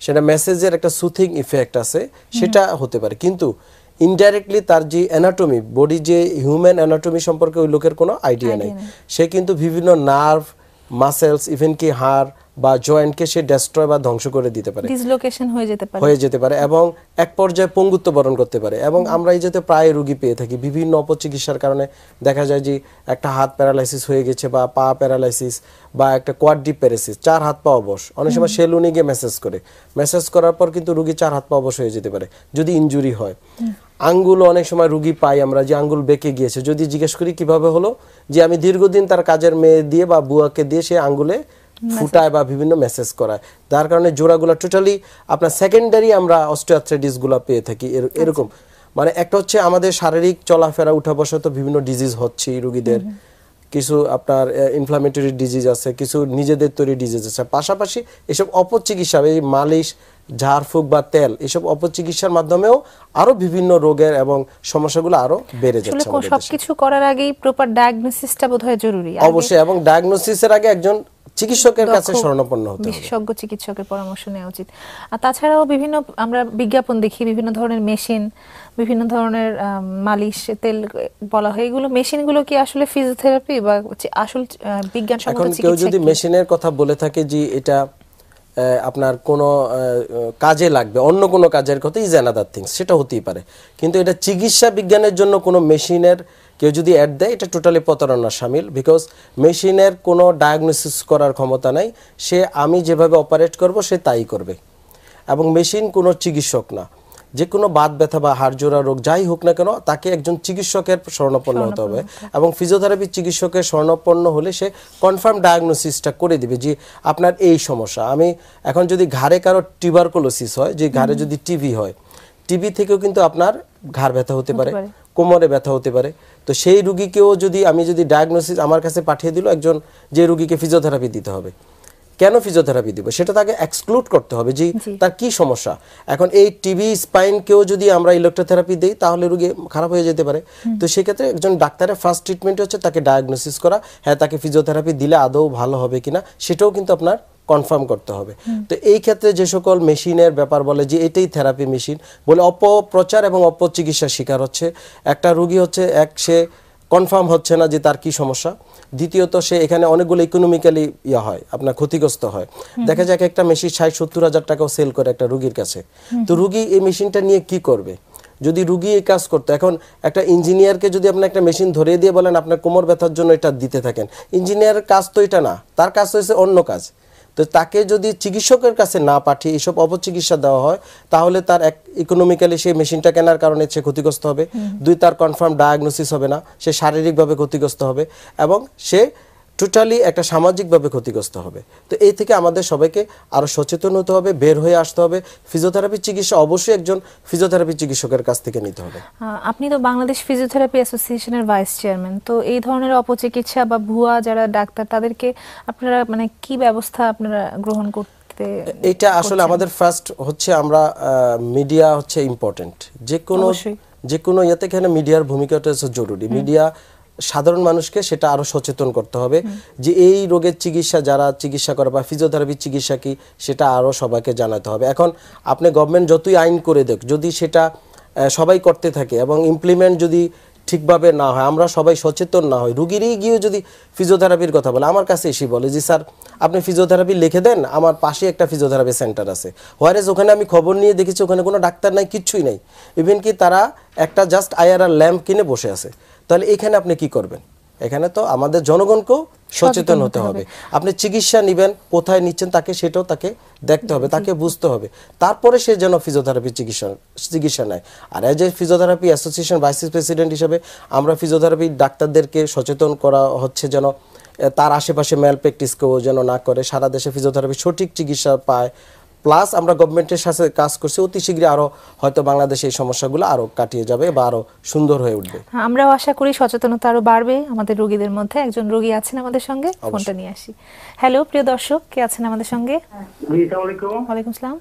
সেটা মেসেজের একটা সুথিং ইফেক্ট আছে সেটা হতে পারে। কিন্তু ইনডাইরেক্টলি তার যে অ্যানাটমি বডি যে হিউম্যান অ্যানাটমি সম্পর্কে ওই লোকের কোনো আইডিয়া নেই। সে কিন্তু বিভিন্ন নার্ভ মাসেলস ইভেন কি হাড় বা জয়েন্টকে সে ডেস্ট্রয় বা ধ্বংস করে দিতে পারে। ডিসলোকেশন হয়ে যেতে পারে। হয়ে যেতে পারে এবং এক পর্যায়ে পঙ্গুত্ব বরণ করতে পারে এবং আমরা এই যাতে প্রায় রোগী পেয়ে থাকি। বিভিন্ন অপচিকিৎসার কারণে দেখা যায় যে একটা হাত প্যারালাইসিস হয়ে গেছে বা পা প্যারালাইসিস বা একটা কোয়াড্রি প্যারালাইসিস চার হাত পা অবশ। অনেক সময় সেলুনে গিয়ে মেসেজ করে। মেসেজ করার পর কিন্তু রুগী চার হাত পা অবশ হয়ে যেতে পারে যদি ইনজুরি হয়। আঙ্গুল অনেক সময় রুগী পাই আমরা যে আঙ্গুল বেঁকে গিয়েছে। যদি জিজ্ঞেস করি কীভাবে হলো? যে আমি দীর্ঘদিন তার কাজের মেয়ে দিয়ে বা বুয়াকে দিয়ে সে আঙ্গুলে ফুটায় বা বিভিন্ন মেসেজ করায়। যার কারণে জোড়াগুলো টোটালি আপনার সেকেন্ডারি আমরা অস্টিওআর্থ্রাইটিসগুলো পেয়ে থাকি। এরকম। মানে একটা হচ্ছে আমাদের শারীরিক চলাফেরা উঠা বসা তো বিভিন্ন ডিজিজ হচ্ছে রোগীদের। কিছু আপনার ইনফ্লামেটরি ডিজিজ আছে কিছু নিজেদের তৈরি ডিজিজ আছে। পাশাপাশি এসব অপচিকিৎসা এই মালিশ ঝাড়ফুঁক বা তেল এসব অপচিকিৎসার মাধ্যমেও আরও বিভিন্ন রোগের এবং সমস্যাগুলো আরও বেড়ে যাচ্ছে। সবকিছু করার আগেই প্রপার ডায়াগনোসিসটা বোধহয় জরুরি। অবশ্যই এবং ডায়াগনোসিসের আগে একজন চিকিৎসকের কাছে শরণাপন্ন হতে বিশেষজ্ঞ চিকিৎসকের পরামর্শ নেওয়া উচিত। আর তাছাড়াও বিভিন্ন আমরা বিজ্ঞাপন দেখি বিভিন্ন ধরনের মেশিন বিভিন্ন ধরনের মালিশ তেল বলা হয়। এগুলো মেশিনগুলো কি আসলে ফিজিওথেরাপি বা আসল আহ, বিজ্ঞানসম্মত এখন কেউ যদি মেশিনের কথা বলে থাকে যে এটা আপনার কোনো কাজে লাগবে, অন্য কোনো কাজের কথা ইজ অ্যানাদার থিংস সেটা হতেই পারে। কিন্তু এটা চিকিৎসা বিজ্ঞানের জন্য কোনো মেশিনের কেউ যদি অ্যাড দেয়, এটা টোটালি প্রতারণার সামিল বিকজ মেশিনের কোনো ডায়াগনোসিস করার ক্ষমতা নাই, সে আমি যেভাবে অপারেট করব, সে তাই করবে। এবং মেশিন কোনো চিকিৎসক না। যে কোনো বাত ব্যথা বা হাড় জোড়া রোগ যাই হোক না কেন তাকে একজন চিকিৎসকের শরণাপন্ন হতে হবে। এবং ফিজিওথেরাপি চিকিৎসকের শরণাপন্ন হলে সে কনফার্ম ডায়াগনোসিসটা করে দিবে যে আপনার এই সমস্যা। আমি এখন যদি ঘাড়ে কারও টিউবারকুলোসিস হয় যে ঘাড়ে যদি টিবি হয় টিবি থেকেও কিন্তু আপনার ঘাড় ব্যথা হতে পারে। কোমরে ব্যথা হতে পারে। তো সেই রুগীকেও যদি আমি যদি ডায়াগনোসিস আমার কাছে পাঠিয়ে দিল একজন যে রুগীকে ফিজিওথেরাপি দিতে হবে। কেন ফিজিওথেরাপি দিব? সেটা তাকে এক্সক্লুড করতে হবে যে। তার কি সমস্যা? এখন এই টিবি স্পাইনকেও যদি আমরা ইলেকট্রোথেরাপি দিই তাহলে রুগী খারাপ হয়ে যেতে পারে। তো সেক্ষেত্রে একজন ডাক্তারের ফার্স্ট ট্রিটমেন্ট হচ্ছে তাকে ডায়াগনোসিস করা। হ্যাঁ তাকে ফিজিওথেরাপি দিলে আদৌ ভালো হবে কিনা সেটাও কিন্তু আপনার কনফার্ম করতে হবে। তো এই ক্ষেত্রে যে সকল মেশিনের ব্যাপার বলে যে এটাই থেরাপি মেশিন বলে অপপ্রচার এবং অপচিকিৎসার শিকার হচ্ছে। একটা রুগী হচ্ছে এক সে কনফার্ম হচ্ছে না যে তার কি সমস্যা। দ্বিতীয়ত সে এখানে অনেকগুলো ইকোনমিক্যালি ইয়া হয় আপনার ক্ষতিগ্রস্ত হয়। দেখা যাক একটা মেশিন ষাট সত্তর হাজার টাকাও সেল করে একটা রুগীর কাছে। তো রুগী এই মেশিনটা নিয়ে কি করবে? যদি রুগী এই কাজ করতো এখন একটা ইঞ্জিনিয়ারকে যদি আপনি একটা মেশিন ধরিয়ে দিয়ে বলেন আপনার কোমর ব্যথার জন্য এটা দিতে থাকেন। ইঞ্জিনিয়ারের কাজ তো এটা না তার কাজ হয়েছে অন্য কাজ। তো তাকে যদি চিকিৎসকের কাছে না পাঠিয়ে এইসব অপচিকিৎসা দেওয়া হয় তাহলে তার এক ইকোনমিক্যালি সেই মেশিনটা কেনার কারণে সে ক্ষতিগ্রস্ত হবে। দুই তার কনফার্ম ডায়াগনোসিস হবে না সে শারীরিকভাবে ক্ষতিগ্রস্ত হবে এবং সে টোটালি একটা সামাজিকভাবে ক্ষতিগ্রস্ত হবে। তো এই থেকে আমাদের সবাইকে আরও সচেতন হতে হবে বের হয়ে আসতে হবে। ফিজিওথেরাপি চিকিৎসা অবশ্যই একজন ফিজিওথেরাপি চিকিৎসকের কাছ থেকে নিতে হবে। আপনি তো বাংলাদেশ ফিজিওথেরাপি অ্যাসোসিয়েশনের ভাইস চেয়ারম্যান তো এই ধরনের অপচিকিৎসা বা ভুয়া যারা ডাক্তার তাদেরকে আপনারা মানে কি ব্যবস্থা আপনারা গ্রহণ করতে এটা আসলে আমাদের ফার্স্ট হচ্ছে আমরা মিডিয়া হচ্ছে ইম্পর্টেন্ট যে কোনো যে কোনো ইয়েতে এখানে মিডিয়ার ভূমিকাটা হচ্ছে জরুরি। মিডিয়া সাধারণ মানুষকে সেটা আরও সচেতন করতে হবে যে এই রোগের চিকিৎসা যারা চিকিৎসা করে বা ফিজিওথেরাপির চিকিৎসা কি সেটা আরও সবাইকে জানাতে হবে। এখন আপনি গভর্নমেন্ট যতই আইন করে দেখ যদি সেটা সবাই করতে থাকে এবং ইমপ্লিমেন্ট যদি ঠিকভাবে না হয়, আমরা সবাই সচেতন না হই। রুগীরই গিয়ে যদি ফিজিওথেরাপির কথা বলে, আমার কাছে এসে বলে যে, স্যার, আপনি ফিজিওথেরাপি লিখে দেন, আমার পাশে একটা ফিজিওথেরাপি সেন্টার আছে। হোয়ারেজ ওখানে আমি খবর নিয়ে দেখেছি, ওখানে কোনো ডাক্তার নাই কিচ্ছুই নাই। ইভেন কি তারা একটা জাস্ট আইআরআর ল্যাম্প কিনে বসে আছে। তাহলে এখানে আপনি কি করবেন? এখানে তো আমাদের জনগণকেও সচেতন হতে হবে। আপনি চিকিৎসা নেবেন কোথায় নিচ্ছেন তাকে সেটাও তাকে দেখতে হবে তাকে বুঝতে হবে। তারপরে সে যেন ফিজিওথেরাপি চিকিৎসা চিকিৎসা নেয়। আর as a physiotherapy association vice president হিসেবে আমরা ফিজিওথেরাপি ডাক্তারদেরকে সচেতন করা হচ্ছে যেন তার আশেপাশে ম্যাল প্র্যাকটিসকেও যেন না করে সারা দেশে ফিজিওথেরাপি সঠিক চিকিৎসা পায় প্লাস আমরা গভর্নমেন্টের সাথে কাজ করছি অতি শীঘ্রই আরও হয়তো বাংলাদেশে এই সমস্যাগুলো আরও কাটিয়ে যাবে বা আরও সুন্দর হয়ে উঠবে। আমরাও আশা করি সচেতনতা আরও বাড়বে আমাদের রোগীদের মধ্যে একজন রোগী আছেন আমাদের সঙ্গে ফোনটা নিয়ে আসি। হ্যালো প্রিয় দর্শক কে আছেন আমাদের সঙ্গে? ওয়ালাইকুম আসসালাম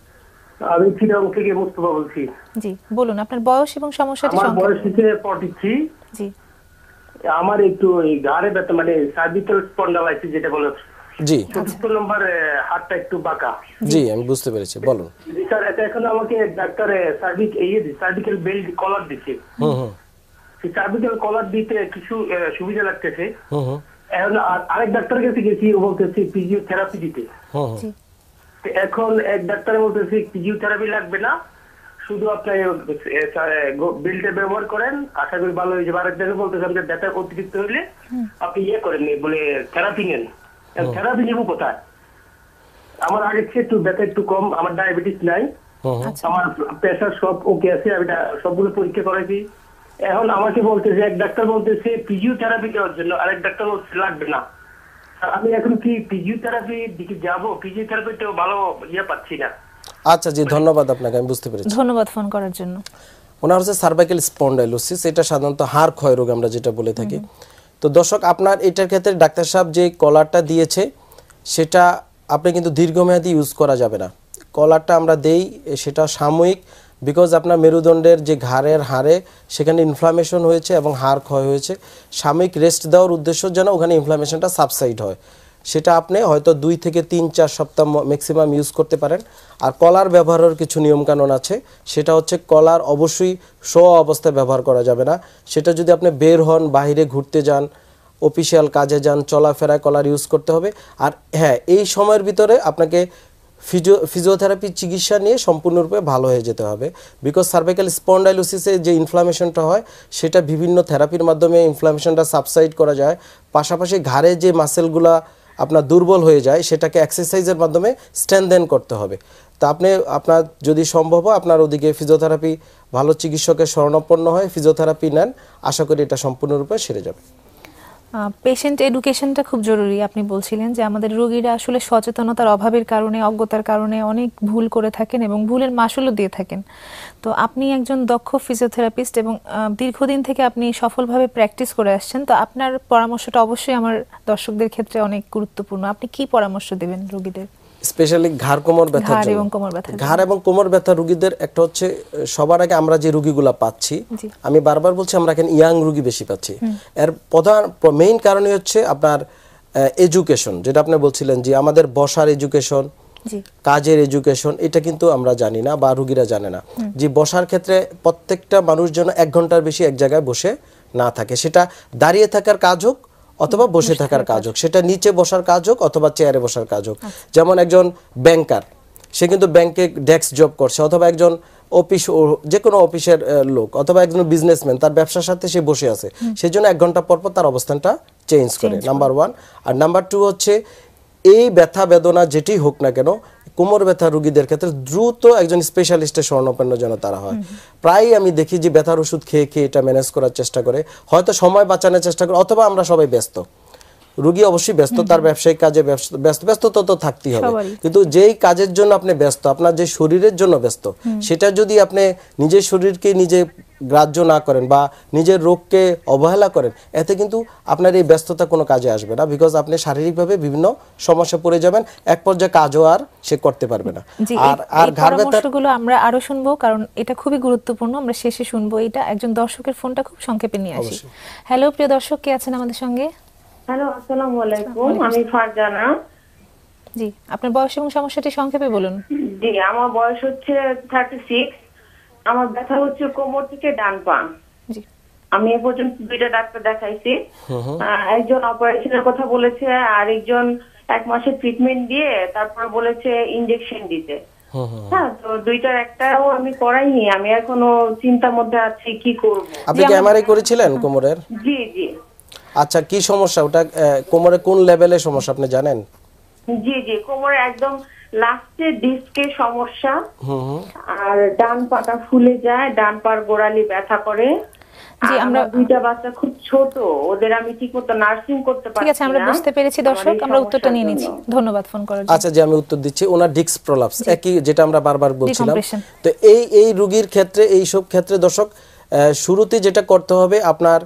আমি চিটাগং থেকে মুস্তফা বলছি। জি বলুন আপনার বয়স এবং সমস্যাটি আমার বয়স হচ্ছে ফর্টি থ্রি জি। আমার একটু এই ঘাড়ে ব্যথা মানে সার্ভিক্যাল স্পন্ডালাইসিস যেটা বলে জি। চতুর্থ নম্বর হাতটা একটু বাঁকা। জি আমি বুঝতে পেরেছি বলুন। স্যার এটা এখন আমাকে ডাক্তার সার্ভিক এই সার্ভিক্যাল বেল্ট কলার দিচ্ছে। হুম হুম। সার্ভিক্যাল কলার দিতে কিছু সুবিধা লাগতেছে। হুম হুম। এখন আরেক ডাক্তারের কাছে গেছি ও বলতেছে ফিজিওথেরাপি দিতে। হুম হুম। তো এখন এক ডাক্তার বলতেছে ফিজিওথেরাপি লাগবে না শুধু আপনি বিলটা ব্যবহার করেন। আশা করি ভালো হয়ে যাবে আরেক ডাক্তার বলতেছে আপনার ব্যথা অতিরিক্ত হইলে আপনি ইয়ে করেন বলে থেরাপি নেন। থেরাপি নেব কোথায়? আমার আগের চেয়ে একটু ব্যথা একটু কম আমার ডায়াবেটিস নাই। হুম। আমার প্রেশার সব ওকে আছে আমি সবগুলো পরীক্ষা করাইছি। এখন আমাকে বলতেছে এক ডাক্তার বলতেছে ফিজিওথেরাপি দেওয়ার জন্য। আরেক ডাক্তার বলছে লাগবে না। আমি এখন কি ফিজিওথেরাপির দিকে যাব? ফিজিওথেরাপিতেও ভালো ইয়ে পাচ্ছি না। আচ্ছা জি ধন্যবাদ আপনাকে আমি বুঝতে পেরেছি। ধন্যবাদ ফোন করার জন্য। ওনার হচ্ছে সার্ভাইকেল স্পন্ডাইলোসিস এটা সাধারণত হাড় ক্ষয় রোগ আমরা যেটা বলে থাকি। তো দর্শক, আপনার এটার ক্ষেত্রে ডাক্তার সাহেব যে কলারটা দিয়েছে, সেটা আপনি কিন্তু দীর্ঘমেয়াদী ইউজ করা যাবে না। কলারটা আমরা দেই, সেটা সাময়িক বিকজ আপনার মেরুদণ্ডের যে ঘাড়ের হাড়ে সেখানে ইনফ্লামেশন হয়েছে এবং হাড় ক্ষয় হয়েছে। সাময়িক রেস্ট দেওয়ার উদ্দেশ্য যেন ওখানে ইনফ্লামেশনটা সাবসাইড হয়। সেটা আপনি হয়তো দুই থেকে তিন, চার সপ্তাহ ম্যাক্সিমাম ইউজ করতে পারেন। আর কলার ব্যবহারের কিছু নিয়মকানুন আছে। সেটা হচ্ছে কলার অবশ্যই শো অবস্থায় ব্যবহার করা যাবে না। সেটা যদি আপনি বের হন, বাইরে ঘুরতে যান অফিসিয়াল কাজে যান চলাফেরায় কলার ইউজ করতে হবে। আর হ্যাঁ এই সময়ের ভিতরে আপনাকে ফিজিও ফিজিওথেরাপি চিকিৎসা নিয়ে সম্পূর্ণরূপে ভালো হয়ে যেতে হবে। বিকজ সার্ভাইকাল স্পন্ডাইলোসিসে যে ইনফ্লামেশনটা হয়, সেটা বিভিন্ন থেরাপির মাধ্যমে ইনফ্লামেশনটা সাবসাইড করা যায়। পাশাপাশি ঘাড়ে যে মাসেলগুলা আপনার দুর্বল হয়ে যায়, সেটাকে এক্সারসাইজের মাধ্যমে স্ট্যান্ডেন করতে হবে। তা আপনি, আপনার যদি সম্ভব হয়, আপনার ওদিকে ফিজিওথেরাপি ভালো চিকিৎসকের শরণাপন্ন হয় ফিজিওথেরাপি নেন। আশা করি এটা সম্পূর্ণরূপে সেরে যাবে। পেশেন্ট এডুকেশনটা খুব জরুরি। আপনি বলছিলেন যে আমাদের রোগীরা আসলে সচেতনতার অভাবের কারণে, অজ্ঞতার কারণে অনেক ভুল করে থাকেন এবং ভুলের মাসুলও দিয়ে থাকেন। তো আপনি একজন দক্ষ ফিজিওথেরাপিস্ট এবং দীর্ঘদিন থেকে আপনি সফলভাবে প্র্যাকটিস করে আসছেন, তো আপনার পরামর্শটা অবশ্যই আমার দর্শকদের ক্ষেত্রে অনেক গুরুত্বপূর্ণ। আপনি কি পরামর্শ দেবেন রোগীদের? স্পেশালি ঘাড় কোমর ব্যথার ঘাড় এবং কোমর জন্য। ঘাড় এবং কোমর ব্যথা রোগীদের একটা হচ্ছে সবার আগে আমরা যে রোগীগুলা পাচ্ছি আমি বারবার বলছি আমরা এখানে ইয়াং রোগী বেশি পাচ্ছি। এর প্রধান মেইন কারণই হচ্ছে আপনার এডুকেশন যেটা আপনি বলছিলেন যে আমাদের বসার এডুকেশন কাজের এডুকেশন এটা কিন্তু আমরা জানি না বা রুগীরা জানে না। যে বসার ক্ষেত্রে প্রত্যেকটা মানুষ যেন এক ঘণ্টার বেশি এক জায়গায় বসে না থাকে। সেটা দাঁড়িয়ে থাকার কাজ হোক অথবা বসে থাকার কাজ হোক সেটা নিচে বসার কাজ হোক অথবা চেয়ারে বসার কাজ হোক যেমন একজন ব্যাংকার সে কিন্তু ব্যাংকে ডেস্ক জব করছে অথবা একজন অফিস যে কোনো অফিসের লোক অথবা একজন বিজনেসম্যান তার ব্যবসার সাথে সে বসে আছে। সেই জন্য এক ঘণ্টা পর পর তার অবস্থানটা চেঞ্জ করে। নাম্বার ওয়ান আর নাম্বার টু হচ্ছে এই ব্যথা বেদনা যেটি হোক না কেন, কোমর ব্যথা রোগীদের ক্ষেত্রে দ্রুত একজন স্পেশালিস্টের স্বর্ণপন্ন যেন তারা হয়। প্রায় আমি দেখি যে ব্যথার ওষুধ খেয়ে খেয়ে এটা ম্যানেজ করার চেষ্টা করে, হয়তো সময় বাঁচানোর চেষ্টা করে, অথবা আমরা সবাই ব্যস্ত। রুগী অবশ্যই ব্যস্ত তার ব্যবসায়িক কাজে ব্যস্ত ব্যস্ত ব্যস্ত তো থাকতেই হবে। কিন্তু যেই কাজের জন্য আপনি ব্যস্ত আপনার যে শরীরের জন্য ব্যস্ত সেটা যদি আপনি নিজের শরীরকে নিজে গ্রাহ্য না করেন বা নিজের রোগকে অবহেলা করেন এতে কিন্তু আপনার এই ব্যস্ততা কোনো কাজে আসবে না বিকজ আপনি শারীরিকভাবে বিভিন্ন সমস্যা পড়ে যাবেন এক পর্যায়ে কাজও আর সে করতে পারবে না। আর আর ঘাড় পরামর্শগুলো আমরা আরও শুনব কারণ এটা খুবই গুরুত্বপূর্ণ আমরা শেষে শুনব এটা। একজন দর্শকের ফোনটা খুব সংক্ষেপে নিয়ে আসি। হ্যালো প্রিয় দর্শক কে আছেন আমাদের সঙ্গে? হ্যালো আসসালামু আলাইকুম। আমি ফারজানা। জি আপনার বয়স এবং সমস্যাটি সংক্ষেপে বলুন। জি আমার বয়স হচ্ছে থার্টি সিক্স আমার ব্যথা হচ্ছে কোমর থেকে ডান পা। জি। আমি এ পর্যন্ত দুইটা ডাক্তার দেখাইছি। একজন অপারেশনের কথা বলেছে আর একজন এক মাসের ট্রিটমেন্ট দিয়ে তারপর বলেছে ইনজেকশন দিতে। হ্যাঁ তো দুইটার একটাও আমি করাইনি আমি এখনও চিন্তার মধ্যে আছি কি করব। আপনি কি এমআরআই করেছিলেন কোমরের? জি জি। আচ্ছা কি সমস্যা? ওটা আহ, কোমরে কোন লেভেলের সমস্যা আপনি জানেন? জি জি কোমরে একদম লাস্টে ডিস্কের সমস্যা। আর ডান পাটা ফুলে যায় ডান পার গোড়ালি ব্যথা করে। জি, আর আমরা- দুইটা বাচ্চা খুব ছোট ওদের আমি ঠিক নার্সিং করতে পারছি ঠিক আছে আমরা বুঝতে পেরেছি দর্শক আমরা উত্তরটা নিয়ে ধন্যবাদ ফোন করার জন্য। আচ্ছা যে আমি উত্তর দিচ্ছি। ওনার ডিক্স প্রলাপস একই যেটা আমরা বারবার বলছিলাম। তো এই এই রোগীর ক্ষেত্রে এই সব ক্ষেত্রে দর্শক আহ, শুরুতে যেটা করতে হবে আপনার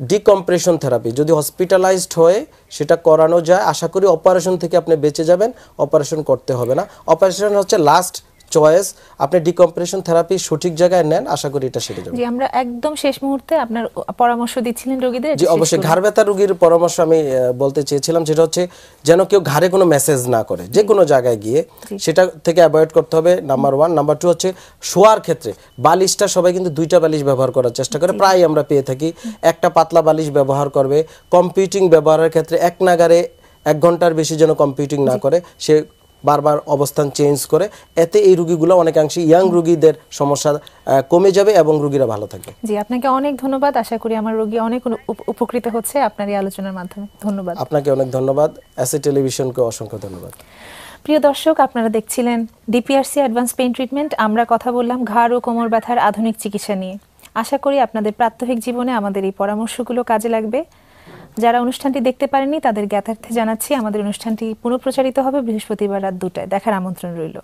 ডিকম্প্রেশন থেরাপি যদি হসপিটালাইজড হয়ে সেটা করানো যায়, আশা করি অপারেশন থেকে আপনি বেঁচে যাবেন অপারেশন করতে হবে না। অপারেশন হচ্ছে লাস্ট চয়েস আপনি ডিকম্প্রেশন থেরাপি সঠিক জায়গায় নেন আশা করি এটা সেরে যাবে। জি আমরা একদম শেষ মুহূর্তে আপনার পরামর্শ দিচ্ছিলেন রোগীদের জি অবশ্যই। ঘাড় ব্যথা রোগীর পরামর্শ আমি বলতে চেয়েছিলাম যেটা হচ্ছে যেন কেউ ঘাড়ে কোনো মেসেজ না করে যে কোনো জায়গায় গিয়ে সেটা থেকে অ্যাভয়েড করতে হবে নাম্বার ওয়ান নাম্বার টু হচ্ছে শোয়ার ক্ষেত্রে বালিশটা সবাই কিন্তু দুইটা বালিশ ব্যবহার করার চেষ্টা করে প্রায় আমরা পেয়ে থাকি। একটা পাতলা বালিশ ব্যবহার করবে কম্পিউটিং ব্যবহারের ক্ষেত্রে এক নাগারে এক ঘণ্টার বেশি যেন কম্পিউটিং না করে সে বারবার অবস্থান চেঞ্জ করে এতে এই রুগীগুলো অনেকাংশে ইয়াং রুগীদের সমস্যা কমে যাবে এবং রুগীরা ভালো থাকবে। জি আপনাকে অনেক ধন্যবাদ। আশা করি আমার রোগী অনেক উপ- উপকৃত হচ্ছে আপনার এই আলোচনার মাধ্যমে। ধন্যবাদ। আপনাকে অনেক ধন্যবাদ। অ্যাসি টেলিভিশনকে অসংখ্য ধন্যবাদ। প্রিয় দর্শক আপনারা দেখছিলেন ডিপিআরসি অ্যাডভান্স পেইন ট্রিটমেন্ট আমরা কথা বললাম ঘাড় ও কোমর ব্যথার আধুনিক চিকিৎসা নিয়ে। আশা করি আপনাদের প্রাত্যহিক জীবনে আমাদের এই পরামর্শগুলো কাজে লাগবে। যারা অনুষ্ঠানটি দেখতে পারেননি, তাদের জ্ঞাতার্থে জানাচ্ছি, আমাদের অনুষ্ঠানটি পুনঃপ্রচারিত হবে বৃহস্পতিবার রাত দুটায়। দেখার আমন্ত্রণ রইল।